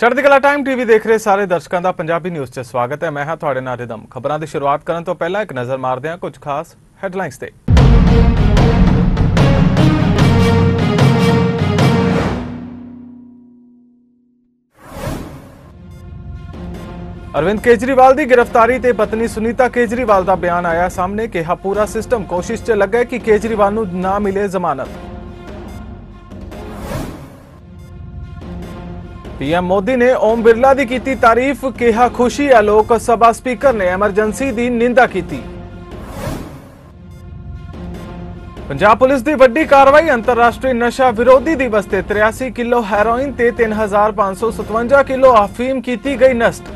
ਚੜ੍ਹਦੀ ਕਲਾ time TV ਦੇਖ ਰਹੇ ਸਾਰੇ ਦਰਸ਼ਕਾਂ ਦਾ ਪੰਜਾਬੀ ਨਿਊਜ਼ 'ਚ ਸਵਾਗਤ ਹੈ। ਮੈਂ ਹਾਂ ਤੁਹਾਡੇ ਨਾਲ ਰਿਦਮ। ਖਬਰਾਂ ਦੀ ਸ਼ੁਰੂਆਤ ਕਰਨ ਤੋਂ ਪਹਿਲਾਂ ਇੱਕ ਨਜ਼ਰ ਮਾਰਦੇ ਹਾਂ ਕੁਝ ਖਾਸ ਹੈਡਲਾਈਨਸ ਤੇ। ਅਰਵਿੰਦ ਕੇਜਰੀਵਾਲ ਦੀ ਗ੍ਰਿਫਤਾਰੀ ਤੇ ਪਤਨੀ ਸੁਨੀਤਾ ਕੇਜਰੀਵਾਲ ਦਾ ਬਿਆਨ ਆਇਆ ਸਾਹਮਣੇ, ਕਿਹਾ ਪੂਰਾ ਸਿਸਟਮ ਕੋਸ਼ਿਸ਼ 'ਚ ਲੱਗਾ ਕਿ ਕੇਜਰੀਵਾਲ ਨੂੰ ਨਾ ਮਿਲੇ ਜ਼ਮਾਨਤ। ਪੀਐਮ ਮੋਦੀ ਨੇ ਓਮ ਬਿਰਲਾ ਦੀ ਕੀਤੀ ਤਾਰੀਫ, ਕਿਹਾ ਖੁਸ਼ੀ ਹੈ। ਲੋਕ ਸਭਾ ਸਪੀਕਰ ਨੇ ਐਮਰਜੈਂਸੀ ਦੀ ਨਿੰਦਾ ਕੀਤੀ। ਪੰਜਾਬ ਪੁਲਿਸ ਦੀ ਵੱਡੀ ਕਾਰਵਾਈ, ਅੰਤਰਰਾਸ਼ਟਰੀ ਨਸ਼ਾ ਵਿਰੋਧੀ ਦਿਵਸ ਤੇ 83 ਕਿਲੋ ਹੈਰੋਇਨ ਤੇ 3557 ਕਿਲੋ ਅਫੀਮ ਕੀਤੀ ਗਈ ਨਸ਼ਟ।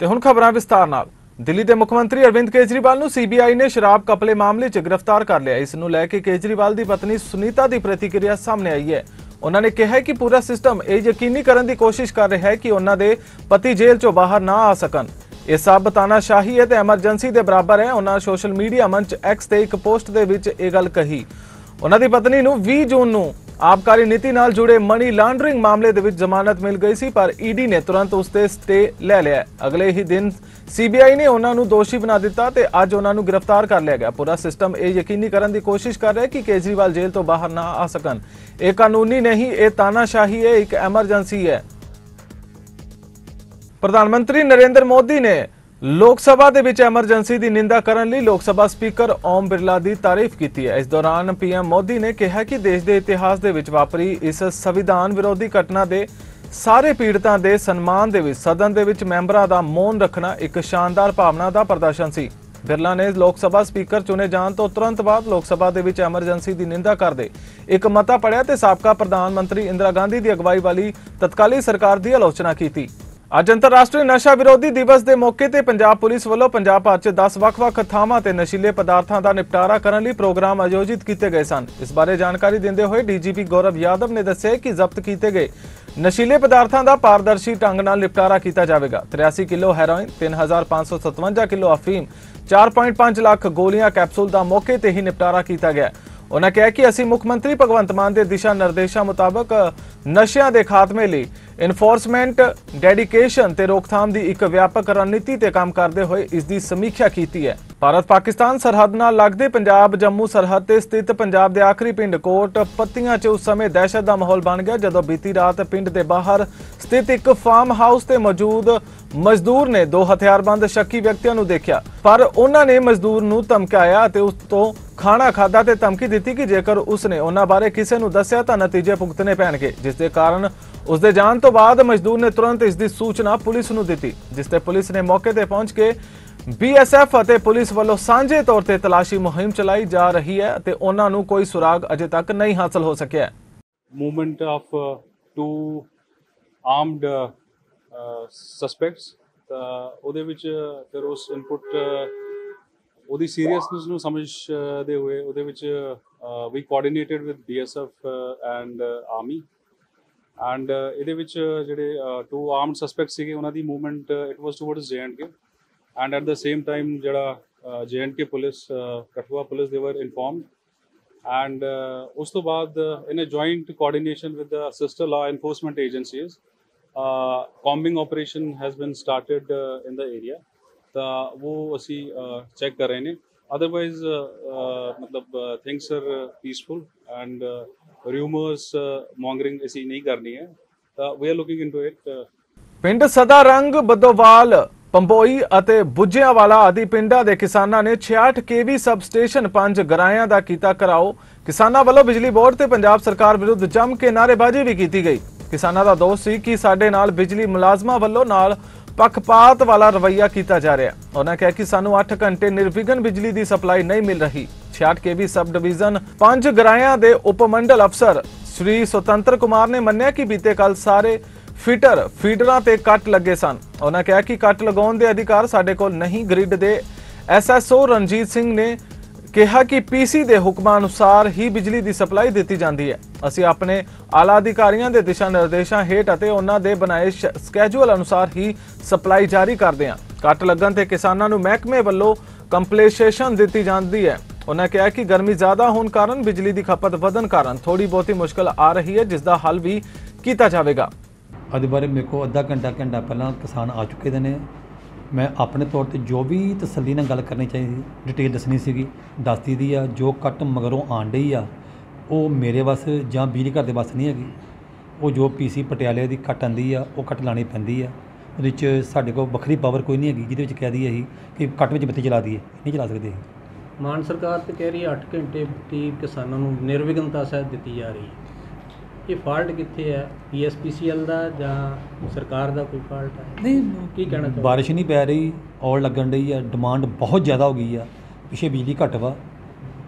ਤੇ ਹੁਣ ਖਬਰਾਂ ਵਿਸਤਾਰ ਨਾਲ। ਦਿੱਲੀ ਦੇ ਮੁੱਖ ਮੰਤਰੀ ਅਰਵਿੰਦ ਕੇਜਰੀਵਾਲ ਨੂੰ ਸੀਬੀਆਈ ਨੇ ਸ਼ਰਾਬ ਕਪਲੇ ਮਾਮਲੇ 'ਚ ਗ੍ਰਿਫਤਾਰ ਕਰ ਲਿਆ। ਇਸ ਨੂੰ ਲੈ ਕੇ ਕੇਜਰੀਵਾਲ ਦੀ ਪਤਨੀ ਸੁਨੀਤਾ ਦੀ ਪ੍ਰਤੀਕਿਰਿਆ ਸਾਹਮਣੇ ਆਈ ਹੈ। ਉਹਨਾਂ ਨੇ ਕਿਹਾ ਕਿ ਪੂਰਾ ਸਿਸਟਮ ਇਹ ਯਕੀਨੀ ਕਰਨ ਦੀ ਕੋਸ਼ਿਸ਼ ਕਰ ਰਿਹਾ ਹੈ ਕਿ ਉਹਨਾਂ ਦੇ ਪਤੀ ਜੇਲ੍ਹ 'ਚੋਂ ਬਾਹਰ ਨਾ ਆ ਸਕਣ। ਇਹ ਸਭ ਤਾਨਾਸ਼ਾਹੀ ਹੈ ਤੇ ਐਮਰਜੈਂਸੀ ਦੇ ਬਰਾਬਰ ਹੈ, ਉਹਨਾਂ ਸੋਸ਼ਲ ਮੀਡੀਆ ਮੰਚ ਐਕਸ ਤੇ ਇੱਕ ਪੋਸਟ ਦੇ ਵਿੱਚ ਇਹ ਗੱਲ ਕਹੀ। ਉਹਨਾਂ ਦੀ ਪਤਨੀ ਨੂੰ 20 ਜੂਨ ਨੂੰ ਆਬਕਾਰੀ ਨੀਤੀ ਨਾਲ ਜੁੜੇ ਮਨੀ ਲਾਂਡਰਿੰਗ ਮਾਮਲੇ ਦੇ ਵਿੱਚ ਜ਼ਮਾਨਤ ਮਿਲ ਗਈ ਸੀ, ਪਰ ਈਡੀ ਨੇ ਤੁਰੰਤ ਉਸ ਤੇ ਸਟੇ ਲੈ ਲਿਆ। ਅਗਲੇ ਹੀ ਦਿਨ ਸੀਬੀਆਈ ਨੇ ਉਹਨਾਂ ਨੂੰ ਦੋਸ਼ੀ ਬਣਾ ਦਿੱਤਾ ਤੇ ਅੱਜ ਉਹਨਾਂ ਨੂੰ ਗ੍ਰਿਫਤਾਰ ਕਰ ਲਿਆ ਗਿਆ। ਪੂਰਾ ਸਿਸਟਮ ਇਹ ਯਕੀਨੀ ਕਰਨ ਦੀ ਕੋਸ਼ਿਸ਼ ਕਰ ਰਿਹਾ ਕਿ ਕੇਜਰੀਵਾਲ ਜੇਲ੍ਹ ਤੋਂ ਬਾਹਰ ਨਾ ਆ ਸਕਣ। ਇਹ ਕਾਨੂੰਨੀ ਨਹੀਂ, ਇਹ ਤਾਨਾਸ਼ਾਹੀ ਹੈ, ਇੱਕ ਐਮਰਜੈਂਸੀ ਹੈ। ਪ੍ਰਧਾਨ ਮੰਤਰੀ ਨਰਿੰਦਰ ਮੋਦੀ ਨੇ ਲੋਕ ਸਭਾ ਦੇ ਵਿੱਚ ਐਮਰਜੈਂਸੀ ਦੀ ਨਿੰਦਾ ਕਰਨ ਲਈ ਲੋਕ ਸਭਾ ਸਪੀਕਰ ਓਮ ਬਿਰਲਾ ਦੀ ਤਾਰੀਫ ਕੀਤੀ ਹੈ। ਇਸ ਦੌਰਾਨ ਪੀਐਮ ਮੋਦੀ ਨੇ ਕਿਹਾ ਕਿ ਦੇਸ਼ ਦੇ ਇਤਿਹਾਸ ਦੇ ਵਿੱਚ ਵਾਪਰੀ ਇਸ ਸੰਵਿਧਾਨ ਵਿਰੋਧੀ ਘਟਨਾ ਦੇ ਸਾਰੇ ਪੀੜਤਾਂ ਦੇ ਸਨਮਾਨ ਦੇ ਵਿੱਚ, ਸਦਨ ਦੇ ਵਿੱਚ ਮੈਂਬਰਾਂ ਦਾ ਮੌਨ ਰੱਖਣਾ ਇੱਕ ਸ਼ਾਨਦਾਰ ਭਾਵਨਾ ਦਾ ਪ੍ਰਦਰਸ਼ਨ ਸੀ। ਬਿਰਲਾ ਨੇ ਲੋਕ ਸਭਾ ਸਪੀਕਰ ਚੁਣੇ ਜਾਣ ਤੋਂ ਤੁਰੰਤ ਬਾਅਦ ਲੋਕ ਸਭਾ ਦੇ ਵਿੱਚ ਐਮਰਜੈਂਸੀ ਦੀ ਨਿੰਦਾ ਕਰਦੇ ਇੱਕ ਮਤਾ ਪੜਿਆ ਤੇ ਸਾਬਕਾ ਪ੍ਰਧਾਨ ਮੰਤਰੀ ਇੰਦਰਾ ਗਾਂਧੀ ਦੀ ਅਗਵਾਈ ਵਾਲੀ ਤਤਕਾਲੀ ਸਰਕਾਰ ਦੀ ਆਲੋਚਨਾ ਕੀਤੀ। ਅੱਜ ਅੰਤਰਰਾਸ਼ਟਰੀ ਨਸ਼ਾ ਵਿਰੋਧੀ ਦਿਵਸ ਦੇ ਮੌਕੇ ਤੇ ਪੰਜਾਬ ਪੁਲਿਸ ਵੱਲੋਂ ਪੰਜਾਬ ਭਰ 'ਚ 10 ਵੱਖ-ਵੱਖ ਥਾਵਾਂ ਤੇ ਨਸ਼ੀਲੇ ਪਦਾਰਥਾਂ ਦਾ ਨਿਪਟਾਰਾ ਕਰਨ ਲਈ ਪ੍ਰੋਗਰਾਮ ਆਯੋਜਿਤ ਕੀਤੇ ਗਏ ਸਨ। ਇਸ ਬਾਰੇ ਜਾਣਕਾਰੀ ਦਿੰਦੇ ਹੋਏ ਡੀਜੀਪੀ ਗੌਰਵ ਯਾਦਵ ਨੇ ਦੱਸਿਆ ਕਿ ਜ਼ਬਤ ਕੀਤੇ ਗਏ ਨਸ਼ੀਲੇ ਪਦਾਰਥਾਂ ਦਾ ਪਾਰਦਰਸ਼ੀ ਢੰਗ ਨਾਲ ਨਿਪਟਾਰਾ ਕੀਤਾ ਜਾਵੇਗਾ। 83 ਕਿਲੋ ਹੈਰੋਇਨ 3557 ਕਿਲੋ ਅਫੀਮ 4.5 ਲੱਖ ਗੋਲੀਆਂ ਕੈਪਸੂਲ ਦਾ ਮੌਕੇ ਤੇ ਹੀ ਨਿਪਟਾਰਾ ਕੀਤਾ ਗਿਆ। ਉਹਨਾਂ ਕਿਹਾ ਕਿ ਅਸੀਂ ਮੁੱਖ ਮੰਤਰੀ ਭਗਵੰਤ ਮਾਨ ਦੇ ਦਿਸ਼ਾ ਨਿਰਦੇਸ਼ਾਂ ਮੁਤਾਬਕ ਨਸ਼ਿਆਂ ਦੇ ਖਾਤਮੇ ਲਈ ਇਨਫੋਰਸਮੈਂਟ ਡੈਡੀਕੇਸ਼ਨ ਤੇ ਰੋਕਥਾਮ ਦੀ ਇੱਕ ਵਿਆਪਕ ਰਣਨੀਤੀ ਤੇ ਕੰਮ ਕਰਦੇ ਹੋਏ ਇਸ ਦੀ ਸਮੀਖਿਆ ਕੀਤੀ ਹੈ। ਭਾਰਤ ਪਾਕਿਸਤਾਨ ਸਰਹੱਦ ਨਾਲ ਲੱਗਦੇ ਪੰਜਾਬ ਜੰਮੂ ਸਰਹੱਦ ਤੇ ਸਥਿਤ ਪੰਜਾਬ ਦੇ ਆਖਰੀ ਪਿੰਡ ਕੋਟ ਪੱਤੀਆਂ 'ਚ ਉਸ ਸਮੇਂ ਦਹਿਸ਼ਤ ਦਾ ਮਾਹੌਲ ਬਣ ਗਿਆ ਜਦੋਂ ਬੀਤੀ ਰਾਤ ਪਿੰਡ ਦੇ ਬਾਹਰ ਸਥਿਤ ਇੱਕ ਫਾਰਮ ਹਾਊਸ ਤੇ ਮੌਜੂਦ ਮਜ਼ਦੂਰ ਨੇ ਦੋ ਹਥਿਆਰਬੰਦ ਸ਼ੱਕੀ ਵਿਅਕਤੀਆਂ ਨੂੰ ਦੇਖਿਆ। ਪਰ ਉਹਨਾਂ ਨੇ ਮਜ਼ਦੂਰ ਨੂੰ ਧਮਕਾਇਆ ਅਤੇ ਉਸ ਤੋਂ ਖਾਣਾ ਖਾਦਾ ਤੇ ਧਮਕੀ ਦਿੱਤੀ ਕਿ ਜੇਕਰ ਉਸਨੇ ਉਹਨਾਂ ਬਾਰੇ ਕਿਸੇ ਨੂੰ ਦੱਸਿਆ ਤਾਂ ਨਤੀਜੇ ਭੁਗਤਣੇ ਪੈਣਗੇ, ਜਿਸ ਦੇ ਕਾਰਨ ਉਸ ਦੇ ਜਾਣ ਤੋਂ ਬਾਅਦ ਮਜ਼ਦੂਰ ਨੇ ਤੁਰੰਤ ਇਸ ਦੀ ਸੂਚਨਾ ਪੁਲਿਸ ਨੂੰ ਦਿੱਤੀ, ਜਿਸ ਤੇ ਪੁਲਿਸ ਨੇ ਮੌਕੇ ਤੇ ਪਹੁੰਚ ਕੇ ਬੀਐਸਐਫ ਅਤੇ ਪੁਲਿਸ ਵੱਲੋਂ ਸਾਂਝੇ ਤੌਰ ਤੇ ਤਲਾਸ਼ੀ ਮੁਹਿੰਮ ਚਲਾਈ ਜਾ ਰਹੀ ਹੈ ਤੇ ਉਹਨਾਂ ਨੂੰ ਕੋਈ ਸੁਰਾਗ ਅਜੇ ਤੱਕ ਨਹੀਂ ਹਾਸਲ ਹੋ ਸਕਿਆ। ਹੈ movement of uh, two armed uh, uh, suspects ਤਾਂ ਉਹਦੇ ਵਿੱਚ ਫਿਰ ਉਸ ਇਨਪੁਟ uh, ਉਹਦੀ ਸੀਰੀਅਸਨੈਸ ਨੂੰ ਸਮਝਦੇ ਹੋਏ। ਉਹਦੇ ਵਿੱਚ ਵੀ coordinated with BSF and army and ਇਹਦੇ ਵਿੱਚ ਜਿਹੜੇ ਟੂ ਆਰਮਡ ਸਸਪੈਕਟ ਸੀਗੇ ਉਹਨਾਂ ਦੀ movement it was towards J and K and at the same time ਜਿਹੜਾ ਜੇਐਂਡਕੇ ਪੁਲਿਸ ਕਠੂਆ ਪੁਲਿਸ ਦੇ ਵਰ ਇਨਫੋਰਮਡ ਐਂਡ ਉਸ ਤੋਂ ਬਾਅਦ in a joint coordination with the sister law enforcement agencies uh, combing operation has been started uh, in ਤਾਂ ਉਹ ਅਸੀਂ check ਕਰ ਰਹੇ ਨੇ ਅਦਰਵਾਈਜ਼ ਮਤਲਬ things are peaceful and rumours mongering ਅਸੀਂ ਨਹੀਂ ਕਰਨੀ ਹੈ ਤਾਂ we are looking into it ਪਿੰਡ ਸਦਾ ਰੰਗ ਬਦੋਵਾਲ ਪੰਬੋਈ ਅਤੇ ਬੁੱਝਿਆਵਾਲਾ ਆਦਿ ਪਿੰਡਾਂ ਦੇ ਕਿਸਾਨਾਂ ਨੇ 66 ਕੇਵੀ ਸਬ 5 ਗਰਾਇਆਂ ਦਾ ਕੀਤਾ ਕਰਾਓ ਕਿਸਾਨਾਂ ਵੱਲੋਂ ਬਿਜਲੀ ਬੋਰਡ ਤੇ ਪੰਜਾਬ ਸਰਕਾਰ ਵਿਰੁੱਧ ਜੰਮ ਕੇ ਨਾਅਰੇਬਾਜ਼ੀ ਵੀ ਕੀਤੀ ਗਈ। ਕਿਸਾਨਾਂ ਦਾ ਦੋਸ਼ ਸੀ ਕਿ ਸਾਡੇ ਨਾਲ ਬਿਜਲੀ ਮੁਲਾਜ਼ਮਾਂ ਵੱਲੋਂ ਨਾਲ ਪੱਖਪਾਤ ਵਾਲਾ ਰਵੱਈਆ ਕੀਤਾ ਜਾ ਰਿਹਾ। ਉਹਨਾਂ ਕਿਹਾ ਕਿ ਸਾਨੂੰ 8 ਘੰਟੇ ਨਿਰਵਿਘਨ ਬਿਜਲੀ ਦੀ ਸਪਲਾਈ ਨਹੀਂ ਮਿਲ ਰਹੀ। 66 ਕੇਵੀ ਸਬ ਡਿਵੀਜ਼ਨ 5 ਗਰਾਇਆਂ ਦੇ ਉਪਮੰਡਲ ਅਫਸਰ ਸ੍ਰੀ ਸੁਤੰਤਰ ਕੁਮਾਰ ਨੇ ਮੰਨਿਆ ਕਿ ਬੀਤੇ ਕੱਲ ਸਾਰੇ ਫੀਟਰ, ਫੀਡਰਾਂ ਤੇ ਕੱਟ ਲੱਗੇ ਸਨ। ਉਹਨਾਂ ਕਿਹਾ ਕਿ ਕੱਟ ਲਗਾਉਣ ਦੇ ਅਧਿਕਾਰ ਸਾਡੇ ਕੋਲ ਨਹੀਂ, ਗ੍ਰਿਡ ਦੇ ਐਸਐਸਓ ਰਣਜੀਤ ਸਿੰਘ ਨੇ ਕਿਹਾ ਕਿ ਪੀਸੀ ਦੇ ਹੁਕਮਾਂ ਅਨੁਸਾਰ ਹੀ ਬਿਜਲੀ ਦੀ ਸਪਲਾਈ ਦਿੱਤੀ ਜਾਂਦੀ ਹੈ। ਅਸੀਂ ਆਪਣੇ ਆਲਾ ਅਧਿਕਾਰੀਆਂ ਦੇ ਦਿਸ਼ਾ ਨਿਰਦੇਸ਼ਾਂ ਹੇਠ ਅਤੇ ਉਹਨਾਂ ਦੇ ਬਣਾਏ ਸ਼- ਸਕੇਜੂਲ ਅਨੁਸਾਰ ਹੀ ਸਪਲਾਈ ਜਾਰੀ ਕਰਦੇ ਹਾਂ। ਕੱਟ ਲੱਗਣ ਤੇ ਕਿਸਾਨਾਂ ਨੂੰ ਮਹਿਕਮੇ ਵੱਲੋਂ ਕੰਪਲੇਸੇਸ਼ਨ ਦਿੱਤੀ ਜਾਂਦੀ ਹੈ। ਉਹਨਾਂ ਕਿਹਾ ਕਿ ਗਰਮੀ ਜ਼ਿਆਦਾ ਹੋਣ ਕਾਰਨ ਬਿਜਲੀ ਦੀ ਖਪਤ ਵਧਣ ਕਾਰਨ ਥੋੜੀ ਬਹੁਤੀ ਮੁਸ਼ਕਲ ਆ ਰਹੀ ਹੈ, ਜਿਸ ਦਾ ਹੱਲ ਵੀ ਕੀਤਾ ਜਾਵੇਗਾ। ਉਹਦੇ ਬਾਰੇ ਮੇਰੇ ਕੋਲ ਅੱਧਾ ਘੰਟਾ ਘੰਟਾ ਪਹਿਲਾਂ ਕਿਸਾਨ ਆ ਚੁੱਕੇ ਦੇ ਨੇ। ਮੈਂ ਆਪਣੇ ਤੌਰ ਤੇ ਜੋ ਵੀ ਤਸੱਲੀ ਨਾਲ ਗੱਲ ਕਰਨੀ ਚਾਹੀਦੀ ਡਿਟੇਲ ਦੱਸਣੀ ਸੀਗੀ ਦੱਸਦੀ ਦੀ ਆ, ਜੋ ਕੱਟ ਮਗਰੋਂ ਆਣ ਡਈ ਆ, ਉਹ ਮੇਰੇ ਵੱਸ ਜਾਂ ਬਿਜਲੀ ਘਰ ਦੇ ਵੱਸ ਨਹੀਂ ਹੈਗੀ। ਉਹ ਜੋ ਪੀਸੀ ਪਟਿਆਲੇ ਦੀ ਕੱਟ ਆਂਦੀ ਆ, ਉਹ ਕੱਟ ਲਾਣੀ ਪੈਂਦੀ ਆ। ਉਹਦੇ ਵਿੱਚ ਸਾਡੇ ਕੋਲ ਵੱਖਰੀ ਪਾਵਰ ਕੋਈ ਨਹੀਂ ਹੈਗੀ, ਜਿਹਦੇ ਵਿੱਚ ਕਹਿ ਦਈਏ ਅਸੀਂ ਕਿ ਕੱਟ ਵਿੱਚ ਬੱਤੀ ਚਲਾ ਦਈਏ, ਨਹੀਂ ਚਲਾ ਸਕਦੇ ਅਸੀਂ। ਮਾਨ ਸਰਕਾਰ ਤੇ ਕਹਿ ਰਹੀ ਹੈ 8 ਘੰਟੇ ਦੀ ਕਿਸਾਨਾਂ ਨੂੰ ਨਿਰਵਿਘਨਤਾ ਸਹਿਤ ਦਿੱਤੀ ਜਾ ਰਹੀ ਹੈ। ਇਹ ਫਾਲਟ ਕਿੱਥੇ ਹੈ? ਪੀਐਸਪੀਸੀਐਲ ਦਾ ਜਾਂ ਸਰਕਾਰ ਦਾ ਕੋਈ ਫਾਲਟ ਹੈ? ਨਹੀਂ ਕੀ ਕਹਿਣਾ ਚਾਹੋਗੇ? ਬਾਰਿਸ਼ ਨਹੀਂ ਪੈ ਰਹੀ ਔਰ ਲੱਗਣ ਡਈ ਆ ਡਿਮਾਂਡ ਬਹੁਤ ਜ਼ਿਆਦਾ ਹੋ ਗਈ ਆ। ਪਿੱਛੇ ਬਿਜਲੀ ਘੱਟ ਵਾ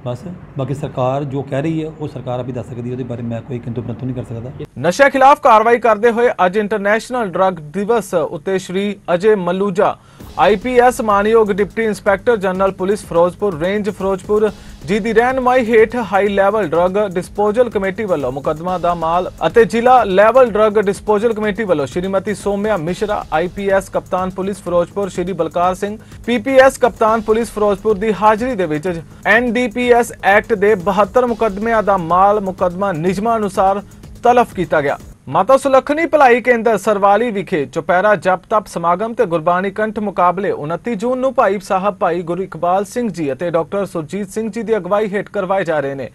ਬਸ। ਬਾਕੀ ਸਰਕਾਰ ਜੋ ਕਹਿ ਰਹੀ ਹੈ ਉਹ ਸਰਕਾਰ ਆਪੀ ਦੱਸ ਸਕਦੀ ਹੈ ਉਹਦੇ ਬਾਰੇ ਮੈਂ ਕੋਈ ਕਿੰਤੂ ਪ੍ਰੰਤੂ ਨਹੀਂ ਕਰ ਸਕਦਾ। ਨਸ਼ਾ ਖਿਲਾਫ ਕਾਰਵਾਈ ਕਰਦੇ ਹੋਏ ਅੱਜ ਇੰਟਰਨੈਸ਼ਨਲ ਡਰੱਗ ਦਿਵਸ ਉੱਤੇ ਸ਼੍ਰੀ ਅਜੇ ਮਲੂਜਾ ਆਈਪੀਐਸ ਮਾਨਯੋਗ deputy inspector general police Ferozepur range Ferozepur ji ਦੀ ਰਹਿਨਮਾਈ ਹੇਠ high level drug disposal committee ਵੱਲੋਂ ਮੁਕੱਦਮਾ ਦਾ ਮਾਲ ਅਤੇ ਜ਼ਿਲ੍ਹਾ ਲੈਵਲ ਡਰੱਗ ਡਿਸਪੋਜ਼ਲ ਕਮੇਟੀ ਵੱਲੋਂ ਸ਼੍ਰੀਮਤੀ ਸੋਮਿਆ ਮਿਸ਼ਰਾ ਆਈਪੀਐਸ ਕਪਤਾਨ ਪੁਲਿਸ ਫਿਰੋਜ਼ਪੁਰ, ਸ਼੍ਰੀ ਬਲਕਾਰ ਸਿੰਘ ਪੀਪੀਐਸ ਕਪਤਾਨ ਪੁਲਿਸ ਫਿਰੋਜ਼ਪੁਰ ਦੀ ਹਾਜ਼ਰੀ ਦੇ ਵਿੱਚ ਐਨਡੀਪੀਐਸ ਐਕਟ ਦੇ 72 ਮੁਕੱਦਮਿਆਂ ਦਾ ਮਾਲ ਮੁਕੱਦਮਾ ਨਿਯਮਾਂ ਅਨੁਸਾਰ ਤਲਫ ਕੀਤਾ ਗਿਆ। ਮਾਤਾ ਸੁਲੱਖਣੀ ਭਲਾਈ ਕੇਂਦਰ ਸਰਵਾਲੀ ਵਿਖੇ ਚੁਪਹਿਰਾ ਜਪ ਤਪ ਸਮਾਗਮ ਤੇ ਗੁਰਬਾਣੀ ਕੰਠ ਮੁਕਾਬਲੇ 29 ਜੂਨ ਨੂੰ ਭਾਈ ਸਾਹਿਬ ਭਾਈ ਗੁਰੂ ਇਕਬਾਲ ਸਿੰਘ ਜੀ ਅਤੇ ਡਾਕਟਰ ਸੁਰਜੀਤ ਸਿੰਘ ਜੀ ਦੀ ਅਗਵਾਈ ਹੇਠ ਕਰਵਾਏ ਜਾ ਰਹੇ ਨੇ।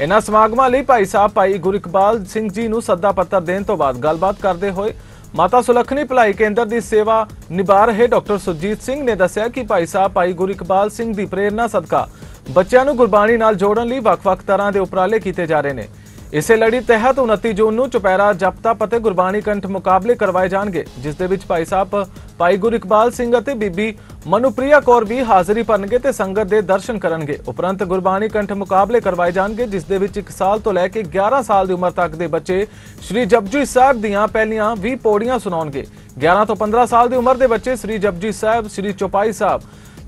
ਇਹਨਾਂ ਸਮਾਗਮਾਂ ਲਈ ਭਾਈ ਸਾਹਿਬ ਭਾਈ ਗੁਰੂ ਇਕਬਾਲ ਸਿੰਘ ਜੀ ਨੂੰ ਸੱਦਾ ਪੱਤਰ ਦੇਣ ਤੋਂ ਬਾਅਦ ਗੱਲਬਾਤ ਕਰਦੇ ਹੋਏ ਮਾਤਾ ਸੁਲੱਖਣੀ ਭਲਾਈ ਕੇਂਦਰ ਦੀ ਸੇਵਾ ਨਿਭਾ ਰਹੇ ਡਾਕਟਰ ਸੁਰਜੀਤ ਸਿੰਘ ਨੇ ਦੱਸਿਆ ਕਿ ਭਾਈ ਸਾਹਿਬ ਭਾਈ ਗੁਰੂ ਇਕਬਾਲ ਸਿੰਘ ਦੀ ਪ੍ਰੇਰਣਾ ਸਦਕਾ ਬੱਚਿਆਂ ਨੂੰ ਗੁਰਬਾਣੀ ਨਾਲ ਜੋੜਨ ਲਈ ਵੱਖ-ਵੱਖ ਤਰ੍ਹਾਂ ਦੇ ਉਪਰਾਲੇ ਕੀਤੇ ਜਾ ਰਹੇ ਨੇ। ਇਸੇ ਲੜੀ ਤਹਿਤ 29 ਜੂਨ ਨੂੰ ਚੁਪਹਿਰਾ ਜਪ ਤਪ ਗੁਰਬਾਣੀ ਕੰਠ ਮੁਕਾਬਲੇ ਕਰਵਾਏ ਜਾਣਗੇ, ਜਿਸ ਦੇ ਵਿੱਚ ਭਾਈ ਸਾਹਿਬ ਭਾਈ ਗੁਰੂ ਇਕਬਾਲ ਸਿੰਘ ਅਤੇ ਬੀਬੀ ਮਨੁਪ੍ਰਿਆ ਕੌਰ ਵੀ ਹਾਜ਼ਰੀ ਭਰਨਗੇ ਤੇ ਸੰਗਤ ਦੇ ਦਰਸ਼ਨ ਕਰਨਗੇ। ਉਪਰੰਤ ਗੁਰਬਾਣੀ ਕੰਠ ਮੁਕਾਬਲੇ ਕਰਵਾਏ ਜਾਣਗੇ, ਜਿਸ ਦੇ ਵਿੱਚ 1 ਸਾਲ ਤੋਂ ਲੈ ਕੇ 11 ਸਾਲ ਦੀ ਉਮਰ ਤੱਕ ਦੇ ਬੱਚੇ ਸ੍ਰੀ ਜਪਜੀ ਸਾਹਿਬ ਦੀਆਂ ਪਹਿਲੀਆਂ 20 ਪੌੜੀਆਂ ਸੁਣਾਉਣਗੇ। 11 ਤੋਂ 15 ਸਾਲ ਦੀ ਉਮਰ ਦੇ ਬੱਚੇ ਸ੍ਰੀ ਜਪਜੀ ਸਾਹਿਬ, ਸ੍ਰੀ ਚੌਪਾਈ ਸਾਹਿਬ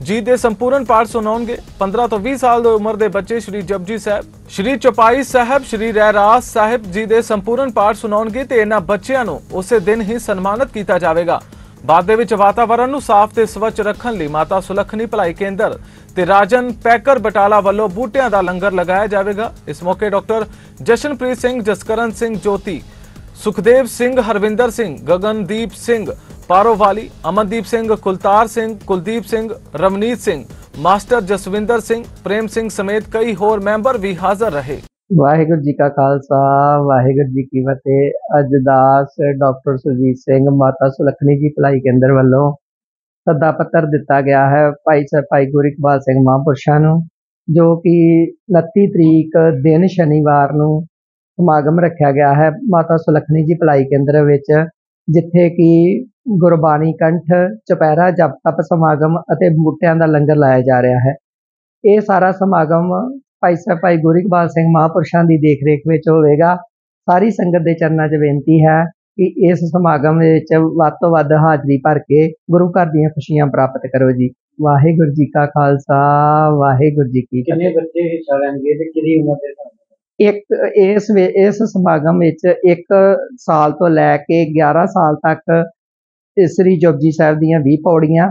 ਜੀ ਦੇ ਸੰਪੂਰਨ ਪਾਠ ਸੁਣਾਉਣਗੇ। 15 ਤੋਂ 20 ਸਾਲ ਦੀ ਉਮਰ ਦੇ ਬੱਚੇ ਸ਼੍ਰੀ ਜਪਜੀ ਸਾਹਿਬ, ਸ਼੍ਰੀ ਚੌਪਾਈ ਸਾਹਿਬ, ਸ਼੍ਰੀ ਰਹਿਰਾਸ ਸਾਹਿਬ ਜੀ ਦੇ ਸੰਪੂਰਨ ਪਾਠ ਸੁਣਾਉਣਗੇ ਤੇ ਇਹਨਾਂ ਬੱਚਿਆਂ ਨੂੰ ਉਸੇ ਦਿਨ ਹੀ ਸਨਮਾਨਿਤ ਕੀਤਾ ਜਾਵੇਗਾ। ਬਾਅਦ ਦੇ ਵਿੱਚ ਵਾਤਾਵਰਣ ਨੂੰ ਸਾਫ਼ ਤੇ ਸਵੱਛ ਰੱਖਣ ਲਈ ਮਾਤਾ ਸੁਲੱਖਣੀ ਭਲਾਈ ਕੇਂਦਰ ਤੇ ਰਾਜਨ ਪੈਕਰ ਬਟਾਲਾ ਵੱਲੋਂ ਬੂਟਿਆਂ ਦਾ ਲੰਗਰ ਲਗਾਇਆ ਜਾਵੇਗਾ। ਇਸ ਮੌਕੇ ਡਾਕਟਰ ਜਸ਼ਨਪ੍ਰੀਤ ਸਿੰਘ, ਜਸਕਰਨ ਸਿੰਘ ਜੋਤੀ, ਸੁਖਦੇਵ ਸਿੰਘ, ਹਰਵਿੰਦਰ ਸਿੰਘ, ਗਗਨਦੀਪ ਸਿੰਘ ਪਾਰੋਵਾਲੀ ਅਮਨਦੀਪ ਸਿੰਘ ਕੁਲਤਾਰ ਸਿੰਘ ਕੁਲਦੀਪ ਸਿੰਘ ਰਵਨੀਤ ਸਿੰਘ ਮਾਸਟਰ ਜਸਵਿੰਦਰ ਸਿੰਘ ਪ੍ਰੇਮ ਸਿੰਘ ਸਮੇਤ ਕਈ ਹੋਰ ਮੈਂਬਰ ਵੀ ਹਾਜ਼ਰ ਰਹੇ ਵਾਹਿਗੁਰੂ ਜੀ ਕਾ ਖਾਲਸਾ ਵਾਹਿਗੁਰੂ ਜੀ ਕੀ ਫਤਿਹ ਅੱਜ ਦਾਸ ਡਾਕਟਰ ਸੁਰਜੀਤ ਸਿੰਘ ਮਾਤਾ ਸੁਲੱਖਣੀ ਜੀ ਭਲਾਈ ਕੇਂਦਰ ਵੱਲੋਂ ਸੱਦਾ ਪੱਤਰ ਦਿੱਤਾ ਗਿਆ ਹੈ ਭਾਈ ਸਾਹਿਬ ਭਾਈ ਗੁਰੂ ਇਕਬਾਲ ਸਿੰਘ ਮਹਾਂਪੁਰਸ਼ਾਂ ਨੂੰ ਜੋ ਕਿ 29 ਤਰੀਕ ਦਿਨ ਸ਼ਨੀਵਾਰ ਨੂੰ ਸਮਾਗਮ ਰੱਖਿਆ ਗਿਆ ਹੈ ਮਾਤਾ ਸੁਲੱਖਣੀ ਜੀ ਭਲਾਈ ਕੇਂਦਰ ਵਿੱਚ ਜਿੱਥੇ ਕਿ ਗੁਰਬਾਣੀ ਕੰਠ ਚੁਪਹਿਰਾ ਜਪ ਤਪ ਸਮਾਗਮ ਅਤੇ ਬੂਟਿਆਂ ਦਾ ਲੰਗਰ ਲਾਇਆ ਜਾ ਰਿਹਾ ਹੈ। ਇਹ ਸਾਰਾ ਸਮਾਗਮ ਭਾਈ ਸਾਹਿਬ ਭਾਈ ਗੁਰੂ ਇਕਬਾਲ ਸਿੰਘ ਮਹਾਂਪੁਰਸ਼ਾਂ ਦੀ ਦੇਖਰੇਖ ਵਿੱਚ ਹੋਵੇਗਾ। ਸਾਰੀ ਸੰਗਤ ਦੇ ਚਰਨਾਂ 'ਚ ਬੇਨਤੀ ਹੈ ਕਿ ਇਸ ਸਮਾਗਮ ਵਿੱਚ ਵੱਧ ਤੋਂ ਵੱਧ ਹਾਜ਼ਰੀ ਭਰ ਕੇ ਗੁਰੂ ਘਰ ਦੀਆਂ ਖੁਸ਼ੀਆਂ ਪ੍ਰਾਪਤ ਕਰੋ ਜੀ। ਵਾਹਿਗੁਰੂ ਜੀ ਕਾ ਖਾਲਸਾ ਵਾਹਿਗੁਰੂ ਜੀ ਕੀ ਫਤਿਹ। ਕਿੰਨੇ ਬੱਚੇ ਹਿੱਸਾ ਲੈਣਗੇ ਤੇ ਕਿਹਦੀ ਉਮਰ ਦੇ? ਇੱਕ ਇਸ ਇਸ ਸਮਾਗਮ ਵਿੱਚ 1 ਸਾਲ ਤੋਂ ਲੈ ਕੇ 11 ਸਾਲ ਤੱਕ ਸ੍ਰੀ ਜਪਜੀ ਸਾਹਿਬ ਦੀਆਂ 20 ਪੌੜੀਆਂ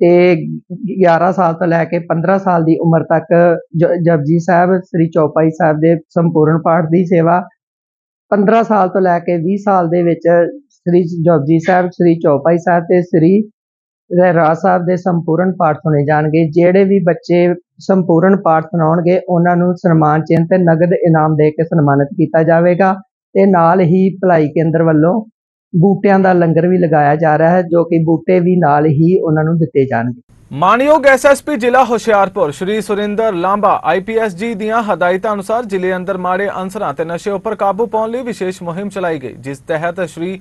ਤੇ 11 ਸਾਲ ਤੋਂ ਲੈ ਕੇ 15 ਸਾਲ ਦੀ ਉਮਰ ਤੱਕ ਜ- ਜਪਜੀ ਸਾਹਿਬ, ਸ੍ਰੀ ਚੌਪਾਈ ਸਾਹਿਬ ਦੇ ਸੰਪੂਰਨ ਪਾਠ ਦੀ ਸੇਵਾ 15 ਸਾਲ ਤੋਂ ਲੈ ਕੇ 20 ਸਾਲ ਦੇ ਵਿੱਚ ਸ੍ਰੀ ਜਪਜੀ ਸਾਹਿਬ, ਸ੍ਰੀ ਚੌਪਾਈ ਸਾਹਿਬ ਤੇ ਸ੍ਰੀ ਰਹਿਰਾਸ ਸਾਹਿਬ ਦੇ ਸੰਪੂਰਨ ਪਾਠ ਸੁਣੇ ਜਾਣਗੇ। ਜਿਹੜੇ ਵੀ ਬੱਚੇ ਸੰਪੂਰਨ ਪਾਠ ਸੁਣਾਉਣਗੇ, ਉਹਨਾਂ ਨੂੰ ਸਨਮਾਨ ਚਿੰਨ੍ਹ ਤੇ ਨਗਦ ਇਨਾਮ ਦੇ ਕੇ ਸਨਮਾਨਿਤ ਕੀਤਾ ਜਾਵੇਗਾ ਤੇ ਨਾਲ ਹੀ ਭਲਾਈ ਕੇਂਦਰ ਵੱਲੋਂ ਬੂਟਿਆਂ ਦਾ ਲੰਗਰ ਵੀ ਲਗਾਇਆ ਜਾ ਰਿਹਾ ਹੈ, ਜੋ ਕਿ ਬੂਟੇ ਵੀ ਨਾਲ ਹੀ ਉਹਨਾਂ ਨੂੰ ਦਿੱਤੇ ਜਾਣਗੇ। ਮਾਨਯੋਗ ਐਸਐਸਪੀ ਜ਼ਿਲ੍ਹਾ ਹੁਸ਼ਿਆਰਪੁਰ ਸ਼੍ਰੀ ਸੁਰਿੰਦਰ ਲਾਂਬਾ ਆਈਪੀਐਸ ਜੀ ਦੀਆਂ ਹਦਾਇਤਾਂ ਅਨੁਸਾਰ ਜ਼ਿਲ੍ਹੇ ਅੰਦਰ ਮਾੜੇ ਅਨਸਰਾਂ ਤੇ ਨਸ਼ੇ ਉੱਪਰ ਕਾਬੂ ਪਾਉਣ ਲਈ ਵਿਸ਼ੇਸ਼ ਮੁਹਿੰਮ ਚਲਾਈ ਗਈ, ਜਿਸ ਤਹਿਤ Shri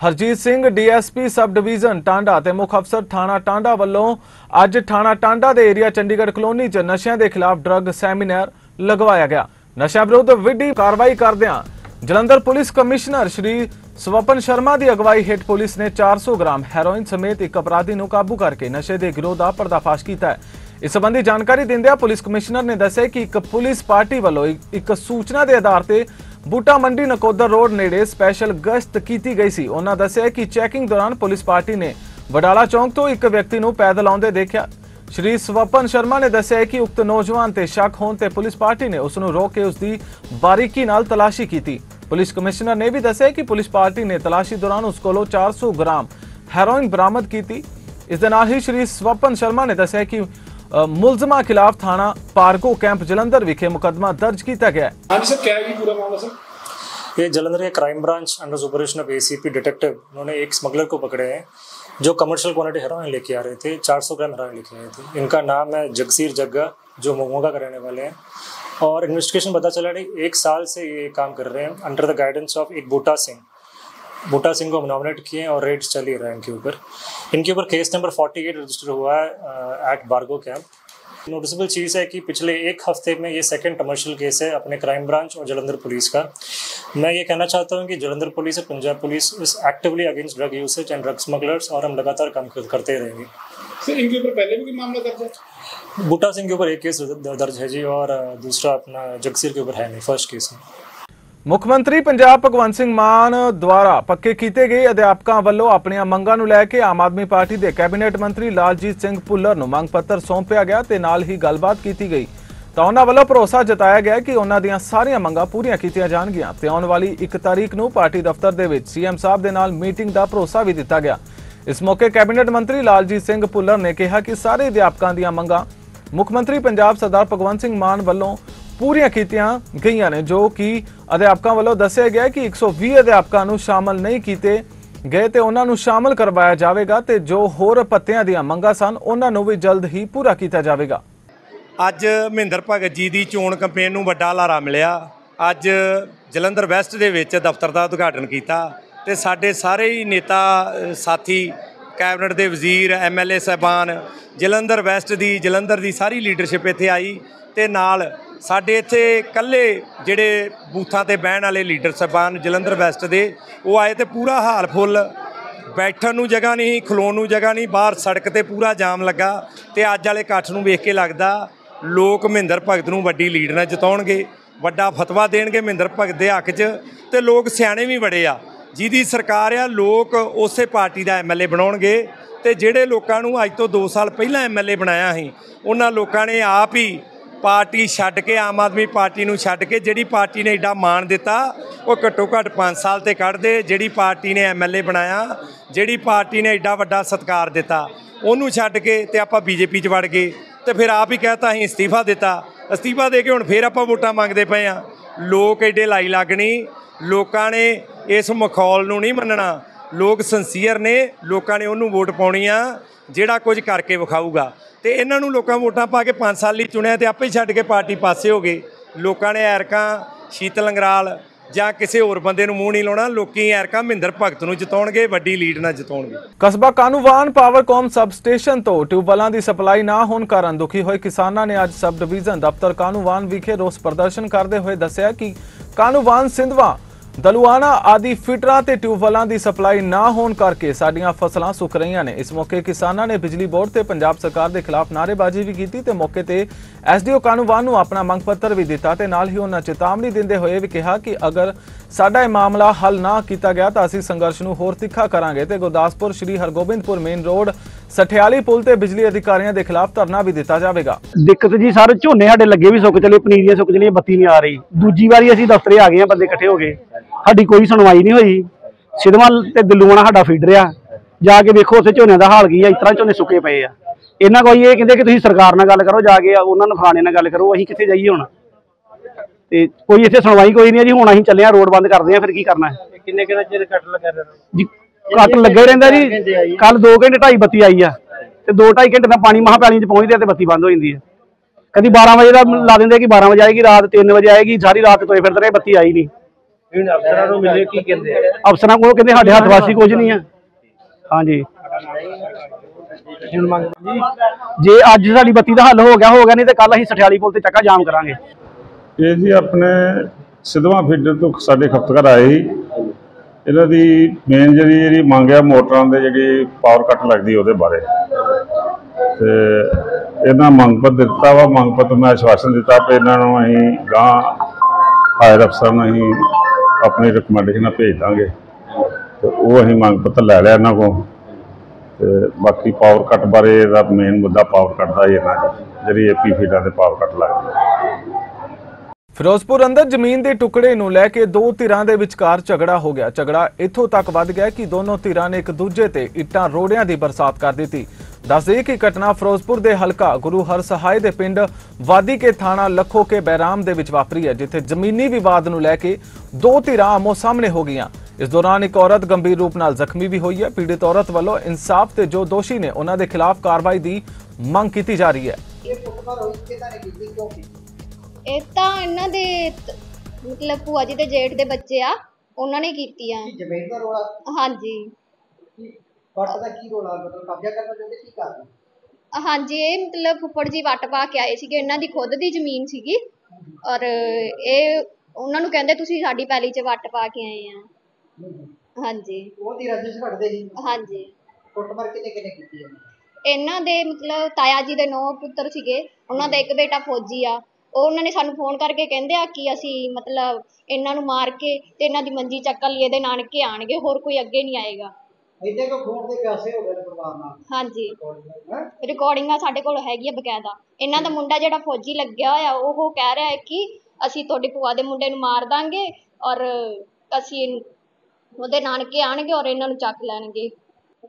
Harjeet Singh DSP sub division Tanda ਤੇ ਮੁੱਖ ਅਫਸਰ ਥਾਣਾ ਟਾਂਡਾ ਵੱਲੋਂ ਅੱਜ ਥਾਣਾ ਟਾਂਡਾ ਦੇ ਏਰੀਆ ਚੰਡੀਗੜ੍ਹ ਕਲੋਨੀ 'ਚ ਨਸ਼ਿਆਂ ਦੇ ਖਿਲਾਫ ਡਰੱਗ ਸੈਮੀਨਾਰ ਲਗਵਾਇਆ ਗਿਆ। ਨਸ਼ਾ ਵਿਰੁੱਧ ਵਿੱਢੀ ਕਾਰਵਾਈ ਕਰਦਿਆਂ ਜਲੰਧਰ ਪੁਲਿਸ ਕਮਿਸ਼ਨਰ ਸ਼੍ਰੀ ਸਵਪਨ ਸ਼ਰਮਾ ਦੀ ਅਗਵਾਈ ਹੇਠ ਪੁਲਿਸ ਨੇ 400 ਗ੍ਰਾਮ ਹੈਰੋਇਨ ਸਮੇਤ ਇੱਕ ਅਪਰਾਧੀ ਨੂੰ ਕਾਬੂ ਕਰਕੇ ਨਸ਼ੇ ਦੇ ਗਿਰੋਹ ਦਾ ਪਰਦਾਫਾਸ਼ ਕੀਤਾ ਹੈ। ਇਸ ਸੰਬੰਧੀ ਜਾਣਕਾਰੀ ਦਿੰਦਿਆਂ ਪੁਲਿਸ ਕਮਿਸ਼ਨਰ ਨੇ ਦੱਸਿਆ ਕਿ ਇੱਕ ਪੁਲਿਸ ਪਾਰਟੀ ਵੱਲੋਂ ਇੱਕ- ਸੂਚਨਾ ਦੇ ਆਧਾਰ ਤੇ ਬੂਟਾ ਮੰਡੀ ਨਕੋਦਰ ਰੋਡ ਨੇੜੇ ਸਪੈਸ਼ਲ ਗਸ਼ਤ ਕੀਤੀ ਗਈ ਸੀ। ਉਹਨਾਂ ਦੱਸਿਆ ਕਿ ਚੈਕਿੰਗ ਦੌਰਾਨ ਪੁਲਿਸ ਪਾਰਟੀ ਨੇ ਵਡਾਲਾ ਚੌਂਕ ਤੋਂ ਇੱਕ ਵਿਅਕਤੀ ਨੂੰ ਪੈਦਲ ਆਉਂਦੇ ਦੇਖਿਆ। ਸ਼੍ਰੀ ਸਵਪਨ ਸ਼ਰਮਾ ਨੇ ਦੱਸਿਆ ਕਿ ਉਕਤ ਨੌਜਵਾਨ ਤੇ ਸ਼ੱਕ ਹੋਣ ਤੇ ਪੁਲਿਸ ਪਾਰਟੀ ਨੇ ਉਸ ਨੂੰ ਰੋਕ ਕੇ ਉਸ ਦੀ ਬਾਰੀਕੀ ਨਾਲ ਤਲਾਸ਼ੀ ਕੀਤੀ। ਪੁਲਿਸ ਕਮਿਸ਼ਨਰ ਨੇ ਵੀ ਦੱਸਿਆ ਕਿ ਪੁਲਿਸ ਪਾਰਟੀ ਨੇ ਤਲਾਸ਼ੀ ਦੌਰਾਨ ਉਸ ਕੋਲੋਂ 400 ਗ੍ਰਾਮ ਹੈਰੋਇਨ ਬਰਾਮਦ ਕੀਤੀ ਇਸ ਦੇ ਨਾਲ ਹੀ ਸ਼੍ਰੀ ਸਵਪਨ ਸ਼ਰਮਾ ਨੇ ਦੱਸਿਆ ਕਿ ਅ, ਮੁਲਜ਼ਮਾਂ ਖਿਲਾਫ ਥਾਣਾ ਪਾਰਕੋ ਕੈਂਪ ਜਲੰਧਰ ਵਿਖੇ ਮੁਕੱਦਮਾ ਦਰਜ ਕੀਤਾ ਗਿਆ ਹੈ हाँ जी सर क्या है ये पूरा मामला सर ये जलंधर के crime branch under supervision of ACP detective उन्होंने एक स्मगलर को पकड़े हैं जो कमर्शियल क्वांटिटी हेरोइन लेके आ रहे थे 400 ग्राम हेरोइन लेके आए थे इनका नाम है जगसीर जग्गा जो मोमोगा का रहने वाले हैं और इन्वेस्टिगेशन पता चला नहीं एक साल से ये काम कर रहे हैं अंडर द गाइडेंस ऑफ़ एक बूटा सिंह। बूटा सिंह को हम नॉमिनेट किए हैं और रेड चल ही रहे हैं इनके ऊपर। इनके ऊपर केस नंबर 48 रजिस्टर हुआ है एट बार्गो कैंप नोटिसबल चीज़ है कि पिछले एक हफ़्ते में ये सेकंड कमर्शियल केस है अपने क्राइम ब्रांच और जलंधर पुलिस का। मैं ये कहना चाहता हूँ कि जलंधर पुलिस और पंजाब पुलिस इस actively against drug usage and drug smugglers और हम लगातार काम करते रहेंगे। सर, इनके ऊपर पहले भी मामला दर्ज है? बूटा सिंह के ऊपर एक केस दर्ज है जी और अ, दूसरा अपना जगसीर के ऊपर है नहीं फर्स्ट केस में ਮੁੱਖ ਮੰਤਰੀ ਪੰਜਾਬ ਭਗਵੰਤ ਸਿੰਘ ਮਾਨ ਦੁਆਰਾ ਪੱਕੇ ਕੀਤੇ ਗਏ ਅਧਿਆਪਕਾਂ ਵੱਲੋਂ ਆਪਣੀਆਂ ਮੰਗਾਂ ਨੂੰ ਲੈ ਕੇ ਆਮ ਆਦਮੀ ਪਾਰਟੀ ਦੇ ਕੈਬਨਿਟ ਮੰਤਰੀ ਲਾਲਜੀਤ ਸਿੰਘ ਭੁੱਲਰ ਨੂੰ ਮੰਗ ਪੱਤਰ ਸੌਂਪਿਆ ਗਿਆ ਤੇ ਨਾਲ ਹੀ ਗੱਲਬਾਤ ਕੀਤੀ ਗਈ ਤਾਂ ਉਹਨਾਂ ਵੱਲੋਂ ਭਰੋਸਾ ਜਤਾਇਆ ਗਿਆ ਕਿ ਉਹਨਾਂ ਦੀਆਂ ਸਾਰੀਆਂ ਮੰਗਾਂ ਪੂਰੀਆਂ ਕੀਤੀਆਂ ਜਾਣਗੀਆਂ ਤੇ ਆਉਣ ਵਾਲੀ 1 ਤਾਰੀਖ ਨੂੰ ਪਾਰਟੀ ਦਫ਼ਤਰ ਦੇ ਵਿੱਚ ਸੀਐਮ ਸਾਹਿਬ ਦੇ ਨਾਲ ਮੀਟਿੰਗ ਦਾ ਭਰੋਸਾ ਵੀ ਦਿੱਤਾ ਗਿਆ ਇਸ ਮੌਕੇ ਕੈਬਨਿਟ ਮੰਤਰੀ ਲਾਲਜੀਤ ਸਿੰਘ ਭੁੱਲਰ ਨੇ ਕਿਹਾ ਕਿ ਸਾਰੇ ਅਧਿਆਪਕਾਂ ਦੀਆਂ ਮੰਗਾਂ ਮੁੱਖ ਮੰਤਰੀ ਪੰਜਾਬ ਸਰਦਾਰ ਭਗਵੰਤ ਸਿੰਘ ਮਾਨ ਵੱਲੋਂ ਪੂਰੀਆਂ ਕੀਤੀਆਂ ਗਈਆਂ ਨੇ, ਜੋ ਕਿ ਅਧਿਆਪਕਾਂ ਵੱਲੋਂ ਦੱਸਿਆ ਗਿਆ ਕਿ 120 ਅਧਿਆਪਕਾਂ ਨੂੰ ਸ਼ਾਮਲ ਨਹੀਂ ਕੀਤੇ ਗਏ ਤੇ ਉਹਨਾਂ ਨੂੰ ਸ਼ਾਮਲ ਕਰਵਾਇਆ ਜਾਵੇਗਾ ਤੇ ਜੋ ਹੋਰ ਪੱਤਿਆਂ ਦੀਆਂ ਮੰਗਾਂ ਸਨ, ਉਹਨਾਂ ਨੂੰ ਵੀ ਜਲਦ ਹੀ ਪੂਰਾ ਕੀਤਾ ਜਾਵੇਗਾ। ਅੱਜ ਮਹਿੰਦਰ ਭਗਤ ਜੀ ਦੀ ਚੋਣ ਕੰਪੇਨ ਨੂੰ ਵੱਡਾ ਲਾਰਾ ਮਿਲਿਆ। ਅੱਜ ਜਲੰਧਰ ਵੈਸਟ ਦੇ ਵਿੱਚ ਦਫ਼ਤਰ ਦਾ ਉਦਘਾਟਨ ਕੀਤਾ। ਤੇ ਸਾਡੇ ਸਾਰੇ ਹੀ ਨੇਤਾ ਸਾਥੀ, ਕੈਬਨਿਟ ਦੇ ਵਜ਼ੀਰ ਐਮਐਲਏ ਸਾਹਿਬਾਨ, ਜਲੰਧਰ ਵੈਸਟ ਦੀ, ਜਲੰਧਰ ਦੀ ਸਾਰੀ ਲੀਡਰਸ਼ਿਪ ਇੱਥੇ ਆਈ ਤੇ ਨਾਲ ਸਾਡੇ ਇੱਥੇ ਕੱਲੇ ਜਿਹੜੇ ਬੂਥਾਂ ਤੇ ਬਹਿਣ ਵਾਲੇ ਲੀਡਰ ਸਾਹਿਬਾਨ ਜਲੰਧਰ ਵੈਸਟ ਦੇ, ਉਹ ਆਏ ਤੇ ਪੂਰਾ ਹਾਲ ਫੁੱਲ। ਬੈਠਣ ਨੂੰ ਜਗ੍ਹਾ ਨਹੀਂ, ਖਲੋਣ ਨੂੰ ਜਗ੍ਹਾ ਨਹੀਂ, ਬਾਹਰ ਸੜਕ ਤੇ ਪੂਰਾ ਜਾਮ ਲੱਗਾ ਤੇ ਅੱਜ ਵਾਲੇ ਇਕੱਠ ਨੂੰ ਵੇਖ ਕੇ ਲੱਗਦਾ ਲੋਕ ਮਹਿੰਦਰ ਭਗਤ ਨੂੰ ਵੱਡੀ ਲੀਡ ਨਾਲ ਜਿਤਾਉਣਗੇ, ਵੱਡਾ ਫਤਵਾ ਦੇਣਗੇ ਮਹਿੰਦਰ ਭਗਤ ਦੇ ਹੱਕ 'ਚ ਤੇ ਲੋਕ ਸਿਆਣੇ ਵੀ ਬੜੇ ਆ। ਜਿਹਦੀ ਸਰਕਾਰ ਆ, ਲੋਕ ਉਸੇ ਪਾਰਟੀ ਦਾ ਐਮਐਲਏ ਬਣਾਉਣਗੇ ਤੇ ਜਿਹੜੇ ਲੋਕਾਂ ਨੂੰ ਅੱਜ ਤੋਂ 2 ਸਾਲ ਪਹਿਲਾਂ ਐਮਐਲਏ ਬਣਾਇਆ ਸੀ, ਉਹਨਾਂ ਲੋਕਾਂ ਨੇ ਆਪ ਹੀ ਪਾਰਟੀ ਛੱਡ ਕੇ, ਆਮ ਆਦਮੀ ਪਾਰਟੀ ਨੂੰ ਛੱਡ ਕੇ ਜਿਹੜੀ ਪਾਰਟੀ ਨੇ ਐਡਾ ਮਾਣ ਦਿੱਤਾ, ਉਹ ਘੱਟੋ ਘੱਟ 5 ਸਾਲ ਤੇ ਕੱਢਦੇ ਜਿਹੜੀ ਪਾਰਟੀ ਨੇ ਐਮਐਲਏ ਬਣਾਇਆ, ਜਿਹੜੀ ਪਾਰਟੀ ਨੇ ਐਡਾ ਵੱਡਾ ਸਤਿਕਾਰ ਦਿੱਤਾ, ਉਹਨੂੰ ਛੱਡ ਕੇ ਤੇ ਆਪਾਂ ਬੀਜੇਪੀ 'ਚ ਵੜ ਗਏ, ਤੇ ਫਿਰ ਆਪ ਹੀ ਕਹਤਾ ਅਸੀਂ ਅਸਤੀਫਾ ਦਿੱਤਾ, ਅਸਤੀਫਾ ਦੇ ਕੇ ਹੁਣ ਫੇਰ ਆਪਾਂ ਵੋਟਾਂ ਮੰਗਦੇ ਪਏ ਆ ਲੋਕ ਐਡੇ ਲਾਈ ਲੱਗਣੀ, ਲੋਕਾਂ ਨੇ ਇਸ ਮਖੌਲ ਨੂੰ ਨਹੀਂ ਮੰਨਣਾ। ਲੋਕ ਸੰਸੀਅਰ ਨੇ, ਲੋਕਾਂ ਨੇ ਉਹਨੂੰ ਵੋਟ ਪਾਉਣੀ ਆ, ਜਿਹੜਾ ਕੁਝ ਕਰਕੇ ਵਿਖਾਊਗਾ। ਤੇ ਇਹਨਾਂ ਨੂੰ ਲੋਕਾਂ ਵੋਟਾਂ ਪਾ ਕੇ 5 ਸਾਲ ਲਈ ਚੁਣਿਆ ਤੇ ਆਪੇ ਹੀ ਛੱਡ ਕੇ ਪਾਰਟੀ ਪਾਸੇ ਹੋ ਗਏ। ਲੋਕਾਂ ਨੇ ਐਰਕਾਂ, ਸ਼ੀਤਲ ਲੰਗਰਾਲ ਜਾਂ ਕਿਸੇ ਹੋਰ ਬੰਦੇ ਨੂੰ ਮੂੰਹ ਨਹੀਂ ਲਾਉਣਾ। ਲੋਕੀ ਐਰਕਾਂ ਮਹਿੰਦਰ ਭਗਤ ਨੂੰ ਜਿਤਾਉਣਗੇ, ਵੱਡੀ ਲੀਡ ਨਾਲ ਜਿਤਾਉਣਗੇ। ਕਸਬਾ ਕਾਨੂੰਵਾਨ ਪਾਵਰਕਾਮ ਸਬ ਸਟੇਸ਼ਨ ਤੋਂ ਟਿਊਬਵੈੱਲਾਂ ਦੀ ਸਪਲਾਈ ਨਾ ਹੋਣ ਕਾਰਨ ਦੁਖੀ ਹੋਏ ਕਿਸਾਨਾਂ ਨੇ ਅੱਜ ਸਬ ਡਿਵੀਜ਼ਨ ਦਫ਼ਤਰ ਕਾਨੂੰਵਾਨ ਵਿਖੇ ਰੋਸ ਪ੍ਰਦਰਸ਼ਨ ਕਰਦੇ ਹੋਏ ਦੱਸਿਆ ਕਿ ਕਾਨੂੰਵਾਨ ਸਿੰਧਵਾ ਦਲੂਆਣਾ ਆਦਿ ਫਿਟਰਾਂ ਤੇ ਟਿਊਬਵੈੱਲਾਂ ਦੀ ਸਪਲਾਈ ਨਾ ਹੋਣ ਕਰਕੇ ਸਾਡੀਆਂ ਫਸਲਾਂ ਸੁੱਕ ਰਹੀਆਂ ਨੇ। ਇਸ ਮੌਕੇ ਕਿਸਾਨਾਂ ਨੇ ਬਿਜਲੀ ਬੋਰਡ ਤੇ ਪੰਜਾਬ ਸਰਕਾਰ ਦੇ ਖਿਲਾਫ ਨਾਅਰੇਬਾਜ਼ੀ ਵੀ ਕੀਤੀ ਤੇ ਮੌਕੇ ਤੇ ਐਸਡੀਓ ਕਾਨੂੰਵਾਨ ਨੂੰ ਆਪਣਾ ਮੰਗ ਪੱਤਰ ਵੀ ਦਿੱਤਾ ਤੇ ਨਾਲ ਹੀ ਉਹਨਾਂ ਚੇਤਾਵਨੀ ਦਿੰਦੇ ਹੋਏ ਵੀ ਕਿਹਾ ਕਿ ਅਗਰ ਸਾਡਾ ਇਹ ਮਾਮਲਾ ਹੱਲ ਨਾ ਕੀਤਾ ਗਿਆ ਤਾਂ ਅਸੀਂ ਸੰਘਰਸ਼ ਨੂੰ ਹੋਰ ਤਿੱਖਾ ਕਰਾਂਗੇ ਤੇ ਗੁਰਦਾਸਪੁਰ ਸ਼੍ਰੀ ਹਰਗੋਬਿੰਦਪੁਰ ਮੇਨ ਰੋਡ ਸਠਿਆਲੀ ਪੁਲ ਤੇ ਬਿਜਲੀ ਅਧਿਕਾਰੀਆਂ ਦੇ ਖਿਲਾਫ ਧਰਨਾ ਵੀ ਦਿੱਤਾ ਜਾਵੇਗਾ। ਦਿੱਕਤ ਜੀ ਸਾਰੇ ਝੋਨੇ ਸਾਡੇ ਲੱਗੇ ਵੀ ਸੁੱਕ ਚਲੇ ਪਨੀਰੀਆਂ ਸੁੱਕ ਚਲੀਆਂ ਬੱਤੀ ਨਹੀਂ ਆ ਰਹੀ। ਦੂਜੀ ਵਾਰੀ ਅਸੀਂ ਦਫ਼ਤਰੇ ਆ ਗਏ ਆ ਬੰਦੇ ਇਕੱਠੇ ਹੋ ਗਏ। ਸਾਡੀ ਕੋਈ ਸੁਣਵਾਈ ਨਹੀਂ ਹੋਈ। ਸਿਦਮਾ ਤੇ ਦਿੱਲੂਆਣਾ ਸਾਡਾ ਫੀਡਰ ਆ ਜਾ ਕੇ ਵੇਖੋ ਉੱਥੇ ਝੋਨਿਆਂ ਦਾ ਹਾਲ ਕੀ ਆ ਇਸ ਤਰ੍ਹਾਂ ਝੋਨੇ ਸੁੱਕੇ ਪਏ ਆ। ਇਹਨਾਂ ਕੋਈ ਇਹ ਕਹਿੰਦੇ ਕਿ ਤੁਸੀਂ ਸਰਕਾਰ ਨਾਲ ਗੱਲ ਕਰੋ ਜਾ ਕੇ ਉਹਨਾਂ ਨੂੰ ਫਲਾਣੇ ਨਾਲ ਗੱਲ ਕਰੋ ਅਸੀਂ ਕਿੱਥੇ ਜਾਈਏ ਹੁਣ? ਤੇ ਕੋਈ ਇੱਥੇ ਸੁਣਵਾਈ ਕੋਈ ਨਹੀਂ ਆ ਜੀ ਹੁਣ ਅਸੀਂ ਚੱਲੇ ਆ ਰੋਡ ਬੰਦ ਕਰਦੇ ਆ ਫਿਰ ਕੀ ਕਰਨਾ ਹੈ? ਕਿੰਨੇ ਕਿੰਨੇ ਚਿਰ ਕੱਟ ਲੱਗਾ ਰਿਹਾ ਜੀ ਕੱਟ ਲੱਗਾ ਰਹਿੰਦਾ ਜੀ। ਕੱਲ 2 ਘੰਟੇ ਢਾਈ ਬੱਤੀ ਆਈ ਆ ਤੇ 2 2.5 ਘੰਟੇ ਦਾ ਪਾਣੀ ਮਹਾਂ ਪੈਲੀ 'ਚ ਪਹੁੰਚਦੇ ਆ ਤੇ ਬੱਤੀ ਬੰਦ ਹੋ ਜਾਂਦੀ ਹੈ ਕਦੀ 12 ਵਜੇ ਦਾ ਲਾ ਦਿੰਦੇ ਕਿ 12 ਵਜੇ ਆਏਗੀ ਰਾਤ 3 ਵਜੇ ਆਏਗੀ ਸਾਰੀ ਰਾਤ ਤੋਏ ਫਿਰਦੇ ਰਹੇ ਬੱਤੀ ਆਈ ਨਹੀਂ ਹੁਣ ਅਫਸਰਾਂ ਨੂੰ ਮਿਲੇ ਕੀ ਕਹਿੰਦੇ ਆ? ਅਫਸਰਾਂ ਕੋਲ ਕਹਿੰਦੇ ਸਾਡੇ ਹੱਥ ਵਾਸੀ ਕੁਝ ਨਹੀਂ ਆ। ਹਾਂਜੀ। ਜੇ ਅੱਜ ਸਾਡੀ ਬੱਤੀ ਦਾ ਹੱਲ ਹੋ ਗਿਆ ਹੋ ਗਿਆ ਨਹੀਂ ਤੇ ਕੱਲ ਅਸੀਂ ਸਠਿਆਲੀ ਪੁਲ ਤੇ ਚੱਕਾ ਜਾਮ ਕਰਾਂਗੇ। ਇਹ ਜੀ ਆਪਣੇ ਸਿਧਵਾ ਫੀਡਰ ਤੋਂ ਸਾਡੇ ਖਪਤਕਾਰ ਆਏ ਸੀ। ਇਹਨਾਂ ਦੀ ਮੇਨ ਜਿਹੜੀ ਜਿਹੜੀ ਮੰਗ ਆ ਮੋਟਰਾਂ ਦੇ, ਜਿਹੜੀ ਪਾਵਰ ਕੱਟ ਲੱਗਦੀ ਉਹਦੇ ਬਾਰੇ। ਤੇ ਇਹਨਾਂ ਮੰਗ ਪੱਤਰ ਦਿੱਤਾ ਵਾ, ਮੰਗ ਪੱਤਰ ਮੈਂ ਆਸ਼ਵਾਸਨ ਦਿੱਤਾ ਕਿ ਇਹਨਾਂ ਨੂੰ ਅਸੀਂ ਗਾਂ ਹਾਇਰ ਅਫਸਰਾਂ ਨੂੰ ਅਸੀਂ ਆਪਣੀ ਰਿਕਮੈਂਡੇਸ਼ਨਾਂ ਭੇਜ ਦਾਂਗੇ। ਤੇ ਉਹ ਅਸੀਂ ਮੰਗ ਪੱਤਰ ਲੈ ਲਿਆ ਇਹਨਾਂ ਕੋਲ। ਤੇ ਬਾਕੀ ਪਾਵਰ ਕੱਟ ਬਾਰੇ ਇਹਦਾ ਮੇਨ ਮੁੱਦਾ ਪਾਵਰ ਕੱਟ ਦਾ ਹੀ ਇਹਨਾਂ ਨਾ ਜੀ ਜਿਹੜੀ ਏਪੀ ਫੀਡਾਂ ਤੇ ਪਾਵਰ ਕੱਟ ਲੱਗਦੀ ਹੈ। ਫਿਰੋਜ਼ਪੁਰ ਅੰਦਰ ਜ਼ਮੀਨ ਦੇ ਟੁਕੜੇ ਨੂੰ ਲੈ ਕੇ ਦੋ ਧਿਰਾਂ ਦੇ ਵਿਚਕਾਰ ਝਗੜਾ ਹੋ ਗਿਆ। ਝਗੜਾ ਇੱਥੋਂ ਤੱਕ ਵੱਧ ਗਿਆ ਕਿ ਦੋਨੋਂ ਧਿਰਾਂ ਨੇ ਇੱਕ ਦੂਜੇ ਤੇ ਇੱਟਾਂ ਰੋੜਿਆਂ ਦੀ ਬਰਸਾਤ ਕਰ ਦਿੱਤੀ। ਦੱਸਦੇ ਕਿ ਘਟਨਾ ਫਿਰੋਜ਼ਪੁਰ ਦੇ ਹਲਕਾ ਗੁਰੂ ਹਰ ਸਹਾਇ ਦੇ ਪਿੰਡ ਵਾਦੀ ਕੇ ਥਾਣਾ ਲੱਖੋ ਕੇ ਬੈਰਾਮ ਦੇ ਵਿੱਚ ਵਾਪਰੀ ਹੈ, ਜਿੱਥੇ ਜ਼ਮੀਨੀ ਵਿਵਾਦ ਨੂੰ ਲੈ ਕੇ ਦੋ ਧਿਰਾਂ ਆਮੋ ਸਾਹਮਣੇ ਹੋ ਗਈਆਂ। ਇਸ ਦੌਰਾਨ ਇੱਕ ਔਰਤ ਗੰਭੀਰ ਰੂਪ ਨਾਲ ਜ਼ਖਮੀ ਵੀ ਹੋਈ ਹੈ। ਪੀੜਿਤ ਔਰਤ ਵੱਲੋਂ ਇਨਸਾਫ ਤੇ ਜੋ ਦੋਸ਼ੀ ਨੇ, ਉਹਨਾਂ ਦੇ ਖਿਲਾਫ ਕਾਰਵਾਈ ਦੀ ਮੰਗ ਕੀਤੀ ਜਾ ਰਹੀ ਹੈ। ਇਹ ਤਾਂ ਇਹਨਾਂ ਦੇ ਤ- ਮਤਲਬ ਭੂਆ ਜੀ ਦੇ ਜੇਠ ਦੇ ਬੱਚੇ ਆ ਉਹਨਾਂ ਨੇ ਕੀਤੀ ਆ ਜ਼ਮੀਨ ਦਾ ਰੋਲਾ? ਹਾਂਜੀ। ਵੱਟ ਦਾ ਕੀ ਰੋਲਾ? ਮਤਲਬ ਕਬਜ਼ਾ ਕਰਨਾ ਚਾਹੁੰਦੇ ਕੀ ਕਰਦੇ ਹਾਂਜੀ ਇਹ ਮਤਲਬ ਫੁੱਫੜ ਜੀ ਵੱਟ ਪਾ ਕੇ ਆਏ ਸੀਗੇ ਇਹਨਾਂ ਦੀ ਖੁਦ ਦੀ ਜ਼ਮੀਨ ਸੀਗੀ। ਔਰ ਇਹ ਉਹਨਾਂ ਨੂੰ ਕਹਿੰਦੇ ਤੁਸੀਂ ਸਾਡੀ ਪੈਲੀ 'ਚ ਵੱਟ ਪਾ ਕੇ ਆਏ ਆ। ਹਾਂਜੀ। ਉਹਦੀ ਰਜਿਸ ਘਟਦੇ ਸੀ ਹਾਂਜੀ। ਕੁੱਟਮਾਰ ਕਿਨੇ ਕਿਨੇ ਕੀਤੀ ਹੈ ਇਹਨਾਂ ਦੇ ਮਤਲਬ ਤਾਇਆ ਜੀ ਦੇ ਨੌ ਪੁੱਤਰ ਸੀਗੇ। ਉਹਨਾਂ ਦਾ ਇੱਕ ਬੇਟਾ ਫੌਜੀ ਆ। ਉਹ ਉਹਨਾਂ ਨੇ ਸਾਨੂੰ ਫੋਨ ਕਰਕੇ ਕਹਿੰਦੇ ਆ ਕਿ ਅਸੀਂ ਮਤਲਬ ਇਹਨਾਂ ਨੂੰ ਮਾਰ ਕੇ ਤੇ ਇਹਨਾਂ ਦੀ ਮੰਜੀ ਚੱਕਣ ਲਈ ਇਹਦੇ ਨਾਨਕੇ ਆਣਗੇ ਹੋਰ ਕੋਈ ਅੱਗੇ ਨਹੀਂ ਆਏਗਾ। ਇੰਨੇ ਕੋ ਖੂਨ ਦੇ ਪਿਆਸੇ ਹੋ ਗਏ ਨੇ ਪਰਿਵਾਰ ਨਾਲ? ਹਾਂਜੀ। ਹੈਂ? ਰਿਕਾਰਡਿੰਗਾਂ ਸਾਡੇ ਕੋਲ ਹੈਗੀ ਆ ਬਕਾਇਦਾ। ਇਹਨਾਂ ਦਾ ਮੁੰਡਾ ਜਿਹੜਾ ਫੌਜੀ ਲੱਗਿਆ ਹੋਇਆ ਉਹ ਕਹਿ ਰਿਹਾ ਹੈ ਕਿ ਅਸੀਂ ਤੁਹਾਡੀ ਭੂਆ ਦੇ ਮੁੰਡੇ ਨੂੰ ਮਾਰ ਦਾਂਗੇ ਔਰ ਅਸੀਂ ਉਹਦੇ ਨਾਨਕੇ ਆਣਗੇ ਔਰ ਇਹਨਾਂ ਨੂੰ ਚੱਕ ਲੈਣਗੇ।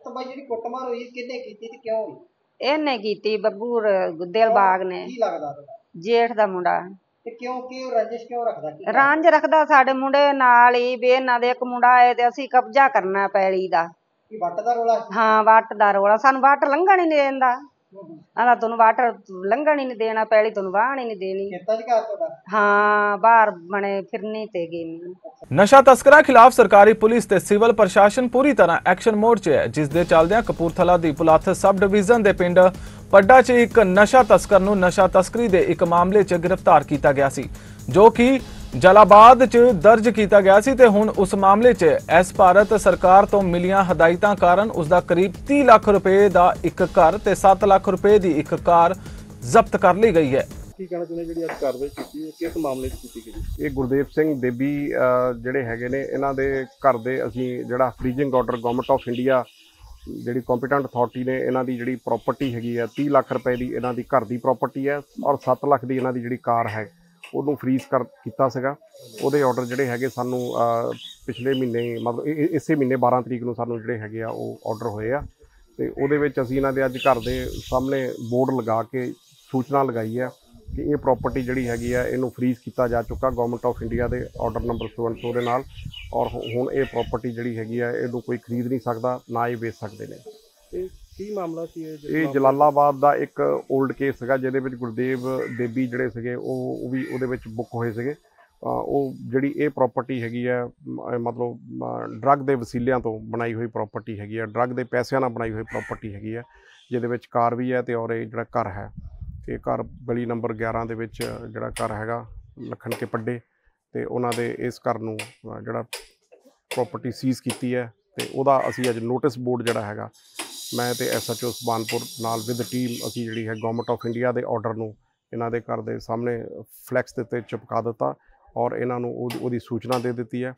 ਤਾਂ ਬਾਈ ਜਿਹੜੀ ਕੁੱਟਮਾਰ ਹੋਈ ਕਿੰਨੇ ਕੀਤੀ ਤੇ ਕਿਉਂ ਹੋਈ? ਇਹਨੇ ਕੀਤੀ ਬੱਬੂ ਰ- ਦਿਲਬਾਗ ਨੇ। ਕੀ ਲੱਗਦਾ ਤੁਹਾਡਾ? ਜੇਠ ਦਾ ਮੁੰਡਾ। ਤੇ ਕਿਉਂ ਕਿ ਉਹ ਰੰਜਿਸ਼ ਕਿਉਂ ਰੱਖਦਾ? ਕੀ ਰਾਂਝ ਰੱਖਦਾ ਸਾਡੇ ਮੁੰਡੇ ਨਾਲ ਹੀ ਵੀ ਇਹਨਾਂ ਦੇ ਇੱਕ ਮੁੰਡਾ ਆਏ ਤੇ ਅਸੀਂ ਕਬਜ਼ਾ ਕਰਨਾ ਪੈਲੀ ਦਾ। ਕੀ ਵੱਟ ਦਾ ਰੋਲਾ? ਹਾਂ ਵੱਟ ਦਾ ਰੋਲਾ। ਸਾਨੂੰ ਵੱਟ ਲੰਘਣ ਹੀ ਨਹੀਂ ਦਿੰਦਾ। ਆਂਦਾ ਤੁਹਾਨੂੰ ਵੱਟ ਲੰਘਣ ਹੀ ਨਹੀਂ ਦੇਣਾ ਪੈਲੀ ਤੁਹਾਨੂੰ ਵਾਹਣ ਹੀ ਨਹੀਂ ਦੇਣੀ। ਖੇਤਾਂ 'ਚ ਘਰ ਤੁਹਾਡਾ? ਹਾਂ ਬਾਹਰ ਬਣੇ ਫਿਰਨੀ ਤੇ ਗੇਮੀ। ਨਸ਼ਾ ਤਸਕਰਾਂ ਖਿਲਾਫ ਸਰਕਾਰੀ ਪੁਲਿਸ ਤੇ ਸਿਵਲ ਪ੍ਰਸ਼ਾਸਨ ਪੂਰੀ ਤਰ੍ਹਾਂ ਐਕਸ਼ਨ ਮੋਡ 'ਚ ਹੈ ਜਿਸ ਦੇ ਚੱਲਦਿਆਂ ਕਪੂਰਥਲਾ ਦੀ ਪੁਲਾਥ ਸਬ ਡਿਵੀਜ਼ਨ ਦੇ ਪਿੰਡ ਪੱਡਾ 'ਚ ਇੱਕ ਨਸ਼ਾ ਤਸਕਰ ਨੂੰ ਨਸ਼ਾ ਤਸਕਰੀ ਦੇ ਇੱਕ ਮਾਮਲੇ 'ਚ ਗ੍ਰਿਫਤਾਰ ਕੀਤਾ ਗਿਆ ਸੀ ਜੋ ਕਿ ਜਲਾਬਾਦ 'ਚ ਦਰਜ ਕੀਤਾ ਗਿਆ ਸੀ ਤੇ ਹੁਣ ਉਸ ਮਾਮਲੇ 'ਚ ਐਸ ਭਾਰਤ ਸਰਕਾਰ ਤੋਂ ਮਿਲੀਆਂ ਹਦਾਇਤਾਂ ਕਾਰਨ ਉਸ ਦਾ ਕਰੀਬ 30 ਲੱਖ ਰੁਪਏ ਦਾ ਇੱਕ ਘਰ ਤੇ 7 ਲੱਖ ਰੁਪਏ ਦੀ ਇੱਕ ਕਾਰ ਜ਼ਬਤ ਕਰ ਲਈ ਗਈ ਹੈ। ਕੀ ਕਹਿਣਾ ਚਾਹੁੰਦੇ ਜਿਹੜੀ ਅੱਜ ਕਾਰਵਾਈ ਕੀਤੀ ਹੈ? ਕਿਸ ਮਾਮਲੇ 'ਚ ਕੀਤੀ ਗਈ? ਇਹ ਗੁਰਦੇਵ ਸਿੰਘ ਦੇਬੀ ਜਿਹੜੇ ਹੈਗੇ ਨੇ ਇਹਨਾਂ ਦੇ ਘਰ ਦੇ ਅਸੀਂ ਜਿਹੜਾ freezing order government of India ਜਿਹੜੀ ਕੰਪੀਟੈਂਟ ਅਥਾਰਟੀ ਨੇ, ਇਹਨਾਂ ਦੀ ਜਿਹੜੀ ਪ੍ਰਾਪਰਟੀ ਹੈਗੀ ਹੈ 30 ਲੱਖ ਰੁਪਏ ਦੀ ਇਹਨਾਂ ਦੀ ਘਰ ਦੀ ਪ੍ਰਾਪਰਟੀ ਹੈ ਔਰ 7 ਲੱਖ ਦੀ ਇਹਨਾਂ ਦੀ ਜਿਹੜੀ ਕਾਰ ਹੈ, ਉਹਨੂੰ ਫ੍ਰੀਜ਼ ਕਰ ਕੀਤਾ ਸੀਗਾ। ਉਹਦੇ ਆਰਡਰ ਜਿਹੜੇ ਹੈਗੇ ਸਾਨੂੰ ਪਿਛਲੇ ਮਹੀਨੇ, ਮਤਲਬ ਇ- ਇਸੇ ਮਹੀਨੇ 12 ਤਰੀਕ ਨੂੰ ਸਾਨੂੰ ਜਿਹੜੇ ਹੈਗੇ ਆ, ਉਹ ਆਰਡਰ ਹੋਏ ਆ। ਤੇ ਉਹਦੇ ਵਿੱਚ ਅਸੀਂ ਇਹਨਾਂ ਦੇ ਅੱਜ ਘਰ ਦੇ ਸਾਹਮਣੇ ਬੋਰਡ ਲਗਾ ਕੇ ਸੂਚਨਾ ਲਗਾਈ ਹੈ ਕਿ ਇਹ ਪ੍ਰਾਪਰਟੀ ਜਿਹੜੀ ਹੈਗੀ ਆ ਇਹਨੂੰ ਫ੍ਰੀਜ਼ ਕੀਤਾ ਜਾ ਚੁੱਕਾ ਗਵਰਨਮੈਂਟ ਆਫ ਇੰਡੀਆ ਦੇ ਆਰਡਰ ਨੰਬਰ 74 ਦੇ ਨਾਲ। ਔਰ ਹੁਣ ਇਹ ਪ੍ਰਾਪਰਟੀ ਜਿਹੜੀ ਹੈਗੀ ਆ ਇਹਨੂੰ ਕੋਈ ਖਰੀਦ ਨਹੀਂ ਸਕਦਾ ਨਾ ਹੀ ਵੇਚ ਸਕਦੇ ਨੇ। ਇਹ ਕੀ ਮਾਮਲਾ ਸੀ ਇਹ ਇਹ ਜਲਾਲਾਬਾਦ ਦਾ ਇੱਕ 올ਡ ਕੇਸ ਸੀਗਾ ਜਿਹਦੇ ਵਿੱਚ ਗੁਰਦੇਵ ਦੇਬੀ ਜਿਹੜੇ ਸੀਗੇ ਉਹ ਵੀ ਉਹਦੇ ਵਿੱਚ ਬੁੱਕ ਹੋਏ ਸੀਗੇ। ਉਹ ਜਿਹੜੀ ਇਹ ਪ੍ਰਾਪਰਟੀ ਹੈਗੀ ਹੈ ਮਤਲਬ ਡਰੱਗ ਦੇ ਵਸੀਲਿਆਂ ਤੋਂ ਬਣਾਈ ਹੋਈ ਪ੍ਰਾਪਰਟੀ ਹੈਗੀ ਹੈ ਡਰੱਗ ਦੇ ਪੈਸਿਆਂ ਨਾਲ ਬਣਾਈ ਹੋਈ ਪ੍ਰਾਪਰਟੀ ਹੈਗੀ ਹੈ ਜਿਹਦੇ ਵਿੱਚ ਕਾਰ ਵੀ ਹੈ ਤੇ ਔਰ ਇਹ ਜਿਹੜਾ ਘਰ ਹੈ। ਇਹ ਘਰ ਗਲੀ ਨੰਬਰ 11 ਦੇ ਵਿੱਚ ਜਿਹੜਾ ਘਰ ਹੈਗਾ, ਲਖਣ ਕੇ ਪੱਡੇ, ਤੇ ਉਹਨਾਂ ਦੇ ਇਸ ਘਰ ਨੂੰ ਜਿਹੜਾ ਪ੍ਰਾਪਰਟੀ ਸੀਜ਼ ਕੀਤੀ ਹੈ, ਤੇ ਉਹਦਾ ਅਸੀਂ ਅੱਜ ਨੋਟਿਸ ਬੋਰਡ ਜਿਹੜਾ ਹੈਗਾ, ਮੈਂ ਤੇ ਐਸਐਚਓ ਸੁਬਾਨਪੁਰ ਨਾਲ ਵਿਦ ਟੀਮ ਅਸੀਂ ਜਿਹੜੀ ਹੈ ਗਵਰਨਮੈਂਟ ਆਫ ਇੰਡੀਆ ਦੇ ਆਰਡਰ ਨੂੰ ਇਹਨਾਂ ਦੇ ਘਰ ਦੇ ਸਾਹਮਣੇ ਫਲੈਕਸ ਦੇ ਉੱਤੇ ਚਿਪਕਾ ਦਿੱਤਾ ਔਰ ਇਹਨਾਂ ਨੂੰ ਉਹਦੀ- ਉਹਦੀ ਸੂਚਨਾ ਦੇ ਦਿੱਤੀ ਹੈ।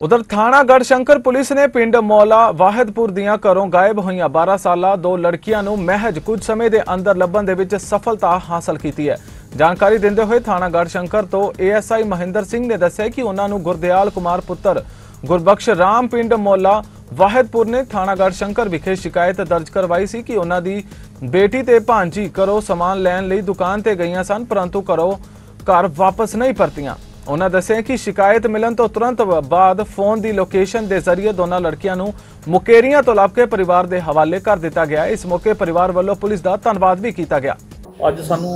ਉਧਰ ਥਾਣਾ ਗੜਸ਼ੰਕਰ ਪੁਲਿਸ ਨੇ ਪਿੰਡ ਮੌਲਾ ਵਾਹਿਦਪੁਰ ਦੀਆਂ ਘਰੋਂ ਗਾਇਬ ਹੋਈਆਂ 12 ਸਾਲਾ ਦੋ ਲੜਕੀਆਂ ਨੂੰ ਮਹਿਜ ਕੁਝ ਸਮੇਂ ਦੇ ਅੰਦਰ ਲੱਭਣ ਦੇ ਵਿੱਚ ਸਫਲਤਾ ਹਾਸਲ ਕੀਤੀ ਹੈ। ਜਾਣਕਾਰੀ ਦਿੰਦੇ ਹੋਏ ਥਾਣਾ ਗੜਸ਼ੰਕਰ ਤੋਂ ਏਐਸਆਈ ਮਹਿੰਦਰ ਸਿੰਘ ਨੇ ਦੱਸਿਆ ਕਿ ਉਹਨਾਂ ਨੂੰ ਗੁਰਦਿਆਲ ਕੁਮਾਰ ਪੁੱਤਰ ਗੁਰਬਖਸ਼ ਰਾਮ ਪਿੰਡ ਮੌਲਾ ਵਾਹਿਦਪੁਰ ਨੇ ਥਾਣਾ ਗੜਸ਼ੰਕਰ ਵਿਖੇ ਸ਼ਿਕਾਇਤ ਦਰਜ ਕਰਵਾਈ ਸੀ ਕਿ ਉਹਨਾਂ ਦੀ ਬੇਟੀ ਤੇ ਭਾਂਜੀ ਘਰੋਂ ਸਮਾਨ ਲੈਣ ਲਈ ਦੁਕਾਨ ਤੇ ਗਈਆਂ ਸਨ, ਪਰੰਤੂ ਘਰੋਂ ਘਰ ਵਾਪਸ ਨਹੀਂ ਪਰਤੀਆਂ। ਉਹਨਾਂ ਦੱਸਿਆ ਕਿ ਸ਼ਿਕਾਇਤ ਮਿਲਣ ਤੋਂ ਤੁਰੰਤ ਬਾਅਦ ਫੋਨ ਦੀ ਲੋਕੇਸ਼ਨ ਦੇ ਜ਼ਰੀਏ ਦੋਨਾਂ ਲੜਕੀਆਂ ਨੂੰ ਮੁਕੇਰੀਆਂ ਤੋਂ ਲੱਭ ਕੇ ਪਰਿਵਾਰ ਦੇ ਹਵਾਲੇ ਕਰ ਦਿੱਤਾ ਗਿਆ। ਇਸ ਮੌਕੇ ਪਰਿਵਾਰ ਵੱਲੋਂ ਪੁਲਿਸ ਦਾ ਧੰਨਵਾਦ ਵੀ ਕੀਤਾ ਗਿਆ। ਅੱਜ ਸਾਨੂੰ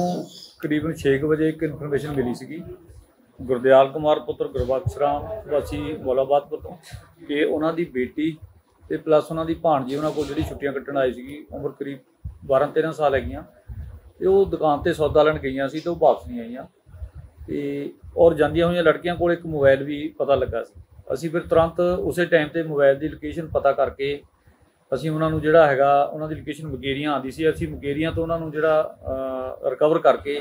ਕਰੀਬਨ 6 ਵਜੇ ਇੱਕ ਇਨਫੋਰਮੇਸ਼ਨ ਮਿਲੀ ਸੀਗੀ। ਗੁਰਦਿਆਲ ਕੁਮਾਰ ਪੁੱਤਰ ਗੁਰਬਖਸ਼ ਰਾਮ ਵਾਸੀ ਮੌਲਾਬਾਦਪੁਰ ਤੋਂ ਕਿ ਉਹਨਾਂ ਦੀ ਬੇਟੀ ਤੇ ਪਲੱਸ ਉਹਨਾਂ ਦੀ ਭਾਣਜੀ ਉਹਨਾਂ ਕੋਲ ਜਿਹੜੀ ਛੁੱਟੀਆਂ ਕੱਟਣ ਆਈ ਸੀਗੀ, ਉਮਰ ਕਰੀਬ 12 13 ਸਾਲ ਹੈਗੀਆਂ। ਤੇ ਉਹ ਦੁਕਾਨ ਤੇ ਸੌਦਾ ਲੈਣ ਗਈਆਂ ਸੀ ਤੇ ਉਹ ਵਾਪਸ ਨਹੀਂ ਆਈਆਂ। ਤੇ ਔਰ ਜਾਂਦੀਆਂ ਹੋਈਆਂ ਲੜਕੀਆਂ ਕੋਲ ਇੱਕ ਮੋਬਾਈਲ ਵੀ ਪਤਾ ਲੱਗਾ ਸੀ। ਅਸੀਂ ਫਿਰ ਤੁਰੰਤ ਉਸੇ ਟਾਈਮ ਤੇ ਮੋਬਾਈਲ ਦੀ ਲੋਕੇਸ਼ਨ ਪਤਾ ਕਰਕੇ ਅਸੀਂ ਉਹਨਾਂ ਨੂੰ ਜਿਹੜਾ ਹੈਗਾ, ਉਹਨਾਂ ਦੀ ਲੋਕੇਸ਼ਨ ਮੁਕੇਰੀਆਂ ਆਂਦੀ ਸੀ। ਅਸੀਂ ਮੁਕੇਰੀਆਂ ਤੋਂ ਉਹਨਾਂ ਨੂੰ ਜਿਹੜਾ ਰਿਕਵਰ ਕਰਕੇ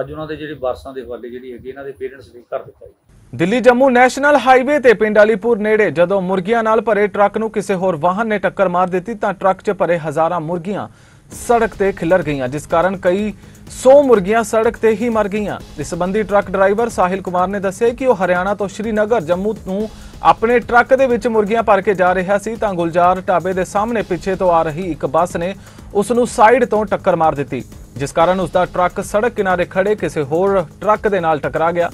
ਅੱਜ ਉਹਨਾਂ ਦੇ ਜਿਹੜੇ ਵਾਰਸਾਂ ਦੇ ਹਵਾਲੇ ਜਿਹੜੀ ਹੈਗੀ, ਇਹਨਾਂ ਦੇ ਪੇਰੈਂਟਸ ਨੇ ਕਰ ਦਿੱਤਾ ਜੀ। ਦਿੱਲੀ ਜੰਮੂ ਨੈਸ਼ਨਲ ਹਾਈਵੇ ਤੇ ਪਿੰਡ ਅਲੀਪੁਰ ਨੇੜੇ ਜਦੋਂ ਮੁਰਗੀਆਂ ਨਾਲ ਭਰੇ ਟਰੱਕ ਨੂੰ ਕਿਸੇ ਹੋਰ ਵਾਹਨ ਨੇ ਟੱਕਰ ਮਾਰ ਦਿੱਤੀ ਤਾਂ ਟਰੱਕ 'ਚ ਭਰੇ ਹਜ਼ਾਰਾਂ ਮੁਰਗੀਆਂ ਸੜਕ ਤੇ ਖਿਲਰ ਗਈਆਂ, ਜਿਸ ਕਾਰਨ ਕਈ 100 ਮੁਰਗੀਆਂ ਸੜਕ ਤੇ ਹੀ ਮਰ ਗਈਆਂ। ਇਸ ਸੰਬੰਧੀ ਟਰੱਕ ਡਰਾਈਵਰ ਸਾਹਿਲ ਕੁਮਾਰ ਨੇ ਦੱਸਿਆ ਕਿ ਉਹ ਹਰਿਆਣਾ ਤੋਂ ਸ਼੍ਰੀਨਗਰ, ਜੰਮੂ ਨੂੰ ਆਪਣੇ ਟਰੱਕ ਦੇ ਵਿੱਚ ਮੁਰਗੀਆਂ ਭਰ ਕੇ ਜਾ ਰਿਹਾ ਸੀ ਤਾਂ ਗੁਲਜ਼ਾਰ ਢਾਬੇ ਦੇ ਸਾਹਮਣੇ ਪਿੱਛੇ ਤੋਂ ਆ ਰਹੀ ਇੱਕ ਬੱਸ ਨੇ ਉਸ ਨੂੰ ਸਾਈਡ ਤੋਂ ਟੱਕਰ ਮਾਰ ਦਿੱਤੀ, ਜਿਸ ਕਾਰਨ ਉਸ ਦਾ ਟਰੱਕ ਸੜਕ ਕਿਨਾਰੇ ਖੜੇ ਕਿਸੇ ਹੋਰ ਟਰੱਕ ਦੇ ਨਾਲ ਟਕਰਾ ਗਿਆ।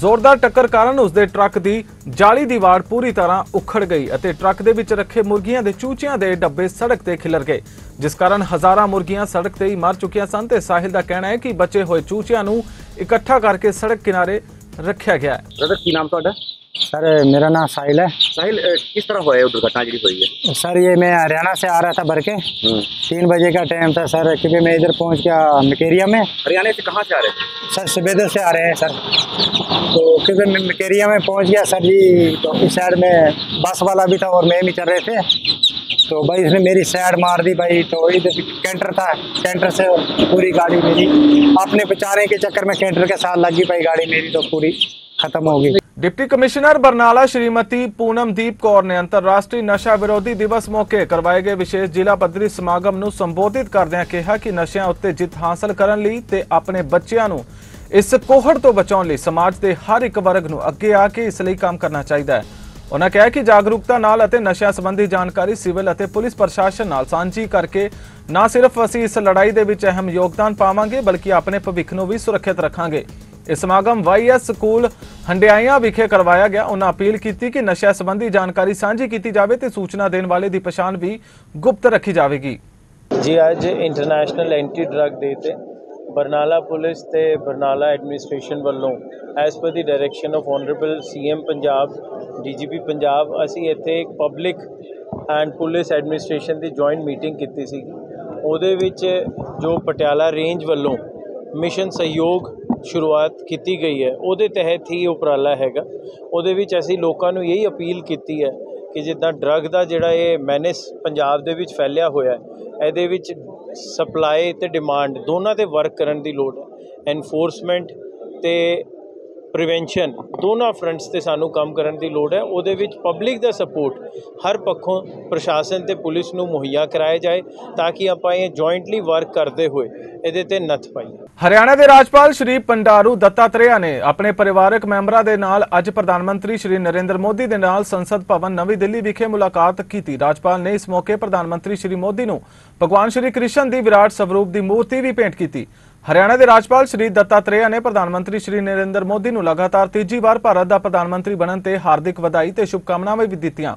ਜ਼ੋਰਦਾਰ ਟੱਕਰ ਕਾਰਨ ਉਸ ਦੇ ਟਰੱਕ ਦੀ ਜਾਲੀ ਦੀ ਵਾੜ ਪੂਰੀ ਤਰ੍ਹਾਂ ਉਖੜ ਗਈ ਅਤੇ ਟਰੱਕ ਦੇ ਵਿੱਚ ਰੱਖੇ ਮੁਰਗੀਆਂ ਦੇ ਚੂਚਿਆਂ ਦੇ ਡੱਬੇ ਸੜਕ ਤੇ ਖਿਲਰ ਗਏ, ਜਿਸ ਕਾਰਨ ਹਜ਼ਾਰਾਂ ਮੁਰਗੀਆਂ ਸੜਕ ਤੇ ਹੀ ਮਰ ਚੁੱਕੀਆਂ ਸਨ ਤੇ ਸਾਹਿਲ ਦਾ ਕਹਿਣਾ ਹੈ ਕਿ ਬਚੇ ਹੋਏ ਚੂਚਿਆਂ ਨੂੰ ਇਕੱਠਾ ਕਰਕੇ ਸੜਕ ਕਿਨਾਰੇ ਰੱਖਿਆ ਗਿਆ ਹੈ। ਕੀ ਨਾਮ ਤੁਹਾਡਾ? सर मेरा नाम साहिल है। साहिल किस तरह हुआ है दुर्घटना जी हुई है? सर ये मैं हरियाणा से आ रहा था भर के। हम्म। तीन बजे का टाइम था सर क्योंकि मैं इधर पहुँच गया मकेरिया में। हरियाणा से कहाँ से आ रहे? हैं सर सुबेदर से आ रहे हैं सर। तो क्योंकि मैं मकेरिया में पहुँच गया सर जी तो इस साइड में बस वाला भी था और मैं भी चल रहे थे। तो भाई इसने मेरी सैड मार दी भाई तो इधर कैंटर था कैंटर से पूरी गाड़ी मेरी। अपने बेचारे के चक्कर में कैंटर के साथ लगी भाई गाड़ी मेरी तो पूरी। ਖਤਮ ਹੋ ਗਈ। ਡਿਪਟੀ ਕਮਿਸ਼ਨਰ ਬਰਨਾਲਾ ਸ਼੍ਰੀਮਤੀ ਪੂਨਮਦੀਪ ਕੌਰ ਨੇ ਅੰਤਰਰਾਸ਼ਟਰੀ ਨਸ਼ਾ ਵਿਰੋਧੀ ਦਿਵਸ ਮੌਕੇ ਕਰਵਾਏ ਗਏ ਵਿਸ਼ੇਸ਼ ਜ਼ਿਲ੍ਹਾ ਪੱਧਰੀ ਸਮਾਗਮ ਨੂੰ ਸੰਬੋਧਿਤ ਕਰਦਿਆਂ ਕਿਹਾ ਕਿ ਨਸ਼ਿਆਂ ਉੱਤੇ ਜਿੱਤ ਹਾਸਲ ਕਰਨ ਲਈ ਤੇ ਆਪਣੇ ਬੱਚਿਆਂ ਨੂੰ ਇਸ ਕੋਹੜ ਤੋਂ ਬਚਾਉਣ ਲਈ ਸਮਾਜ ਦੇ ਹਰ ਇੱਕ ਵਰਗ ਨੂੰ ਅੱਗੇ ਆ ਕੇ ਇਸ ਲਈ ਕੰਮ ਕਰਨਾ ਚਾਹੀਦਾ ਹੈ। ਉਹਨਾਂ ਕਿਹਾ ਕਿ ਜਾਗਰੂਕਤਾ ਨਾਲ ਅਤੇ ਨਸ਼ਾ ਸੰਬੰਧੀ ਜਾਣਕਾਰੀ ਸਿਵਲ ਅਤੇ ਪੁਲਿਸ ਪ੍ਰਸ਼ਾਸਨ ਨਾਲ ਸਾਂਝੀ ਕਰਕੇ ਨਾ ਸਿਰਫ ਅਸੀਂ ਇਸ ਲੜਾਈ ਦੇ ਵਿੱਚ ਅਹਿਮ ਯੋਗਦਾਨ ਪਾਵਾਂਗੇ, ਬਲਕਿ ਆਪਣੇ ਭਵਿੱਖ ਨੂੰ ਵੀ ਸੁਰੱਖਿਅਤ ਰੱਖਾਂਗੇ। ਇਹ ਸਮਾਗਮ ਵਾਈਐਸ ਸਕੂਲ ਹੰਡਿਆਈਆਂ ਵਿਖੇ ਕਰਵਾਇਆ ਗਿਆ। ਉਹਨਾਂ ਅਪੀਲ ਕੀਤੀ ਕਿ ਨਸ਼ਿਆਂ ਸੰਬੰਧੀ ਜਾਣਕਾਰੀ ਸਾਂਝੀ ਕੀਤੀ ਜਾਵੇ ਤੇ ਸੂਚਨਾ ਦੇਣ ਵਾਲੇ ਦੀ ਪਛਾਣ ਵੀ ਗੁਪਤ ਰੱਖੀ ਜਾਵੇਗੀ। ਜੀ, ਅੱਜ ਇੰਟਰਨੈਸ਼ਨਲ ਐਂਟੀ ਡਰੱਗ ਡੇ ਤੇ ਬਰਨਾਲਾ ਪੁਲਿਸ ਤੇ ਬਰਨਾਲਾ ਐਡਮਿਨਿਸਟ੍ਰੇਸ਼ਨ ਵੱਲੋਂ as per the direction of honourable CM Punjab DGP Punjab, ਅਸੀਂ ਇੱਥੇ ਇੱਕ ਪਬਲਿਕ ਐਂਡ ਪੁਲਿਸ ਐਡਮਿਨਿਸਟ੍ਰੇਸ਼ਨ ਦੀ ਜੁਆਇੰਟ ਮੀਟਿੰਗ ਕੀਤੀ ਸੀ ਉਹਦੇ ਵਿੱਚ ਜੋ ਪਟਿਆਲਾ ਰੇਂਜ ਵੱਲੋਂ ਮਿਸ਼ਨ ਸਹਿਯੋਗ ਸ਼ੁਰੂਆਤ ਕੀਤੀ ਗਈ ਹੈ। ਉਹਦੇ ਤਹਿਤ ਹੀ ਉਪਰਾਲਾ ਹੈਗਾ। ਉਹਦੇ ਵਿੱਚ ਅਸੀਂ ਲੋਕਾਂ ਨੂੰ ਇਹੀ ਅਪੀਲ ਕੀਤੀ ਹੈ ਕਿ ਜਿੱਦਾਂ ਡਰੱਗ ਦਾ ਜਿਹੜਾ ਇਹ ਮੈਨਿਸ ਪੰਜਾਬ ਦੇ ਵਿੱਚ ਫੈਲਿਆ ਹੋਇਆ ਹੈ, ਇਹਦੇ ਵਿੱਚ ਸਪਲਾਈ ਤੇ ਡਿਮਾਂਡ ਦੋਨਾਂ ਤੇ ਵਰਕ ਕਰਨ ਦੀ ਲੋੜ ਹੈ। ਐਨਫੋਰਸਮੈਂਟ ਤੇ ਪ੍ਰੀਵੈਂਸ਼ਨ ਦੋਨਾਂ ਫਰੰਟਸ ਤੇ ਸਾਨੂੰ ਕੰਮ ਕਰਨ ਦੀ ਲੋੜ ਹੈ। ਉਹਦੇ ਵਿੱਚ ਪਬਲਿਕ ਦਾ ਸਪੋਰਟ ਹਰ ਪੱਖੋਂ ਪ੍ਰਸ਼ਾਸਨ ਤੇ ਪੁਲਿਸ ਨੂੰ ਮੁਹੱਈਆ ਕਰਾਇਆ ਜਾਏ ਤਾਂ ਕਿ ਆਪਾਂ ਇਹ ਜੁਆਇੰਟਲੀ ਵਰਕ ਕਰਦੇ ਹੋਏ ਇਹਦੇ ਤੇ ਨੱਥ ਪਾਈਏ। ਹਰਿਆਣਾ ਦੇ ਰਾਜਪਾਲ ਸ਼੍ਰੀ ਪੰਡਾਰੂ ਦੱਤਾਤਰੇਆ ਨੇ ਆਪਣੇ ਪਰਿਵਾਰਕ ਮੈਂਬਰਾਂ ਦੇ ਨਾਲ ਅੱਜ ਪ੍ਰਧਾਨ ਮੰਤਰੀ ਸ਼੍ਰੀ ਨਰਿੰਦਰ ਮੋਦੀ ਦੇ ਨਾਲ ਸੰਸਦ ਭਵਨ ਨਵੀਂ ਦਿੱਲੀ ਵਿਖੇ ਮੁਲਾਕਾਤ ਕੀਤੀ। ਰਾਜਪਾਲ ਨੇ ਇਸ ਮੌਕੇ ਪ੍ਰਧਾਨ ਮੰਤਰੀ ਸ਼੍ਰੀ ਮੋਦੀ ਨੂੰ ਭਗਵਾਨ ਸ਼੍ਰੀ ਕ੍ਰਿਸ਼ਨ ਦੀ ਵਿਰਾਟ ਸਵਰੂਪ ਦੀ ਮੂਰਤੀ ਵੀ ਭੇਂਟ ਕੀਤੀ। ਹਰਿਆਣਾ ਦੇ ਰਾਜਪਾਲ ਸ਼੍ਰੀ ਦੱਤਾਤਰੇਆ ਨੇ ਪ੍ਰਧਾਨ ਮੰਤਰੀ ਸ਼੍ਰੀ ਨਰਿੰਦਰ ਮੋਦੀ ਨੂੰ ਲਗਾਤਾਰ ਤੀਜੀ ਵਾਰ ਭਾਰਤ ਦਾ ਪ੍ਰਧਾਨ ਮੰਤਰੀ ਬਣਨ ਤੇ ਹਾਰਦਿਕ ਵਧਾਈ ਤੇ ਸ਼ੁਭਕਾਮਨਾਵਾਂ ਵੀ ਦਿੱਤੀਆਂ।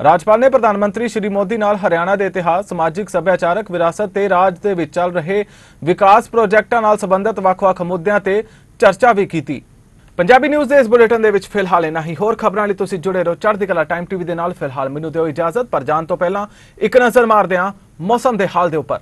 ਰਾਜਪਾਲ ਨੇ ਪ੍ਰਧਾਨ ਮੰਤਰੀ ਸ਼੍ਰੀ ਮੋਦੀ ਨਾਲ ਹਰਿਆਣਾ ਦੇ ਇਤਿਹਾਸ, ਸਮਾਜਿਕ ਸੱਭਿਆਚਾਰਕ ਵਿਰਾਸਤ ਤੇ ਰਾਜ ਦੇ ਵਿੱਚ ਚੱਲ ਰਹੇ ਵਿਕਾਸ ਪ੍ਰੋਜੈਕਟਾਂ ਨਾਲ ਸੰਬੰਧਿਤ ਵੱਖ-ਵੱਖ ਮੁੱਦਿਆਂ ਤੇ ਚਰਚਾ ਵੀ ਕੀਤੀ। ਪੰਜਾਬੀ ਨਿਊਜ਼ ਦੇ ਇਸ ਬੁਲੇਟਿਨ ਦੇ ਵਿੱਚ ਫਿਲਹਾਲ ਇਨਾ ਹੀ। ਹੋਰ ਖਬਰਾਂ ਲਈ ਤੁਸੀਂ ਜੁੜੇ ਰਹੋ ਚੜ੍ਹਦੀ ਕਲਾ ਟਾਈਮ ਟੀਵੀ ਦੇ ਨਾਲ। ਫਿਲਹਾਲ ਮੈਨੂੰ ਦਿਓ ਇਜਾਜ਼ਤ, ਪਰ ਜਾਣ ਤੋਂ ਪਹਿਲਾਂ ਇੱਕ ਨਜ਼ਰ ਮਾਰਦੇ ਹਾਂ ਮੌਸਮ ਦੇ ਹਾਲ ਦੇ ਉੱਪਰ।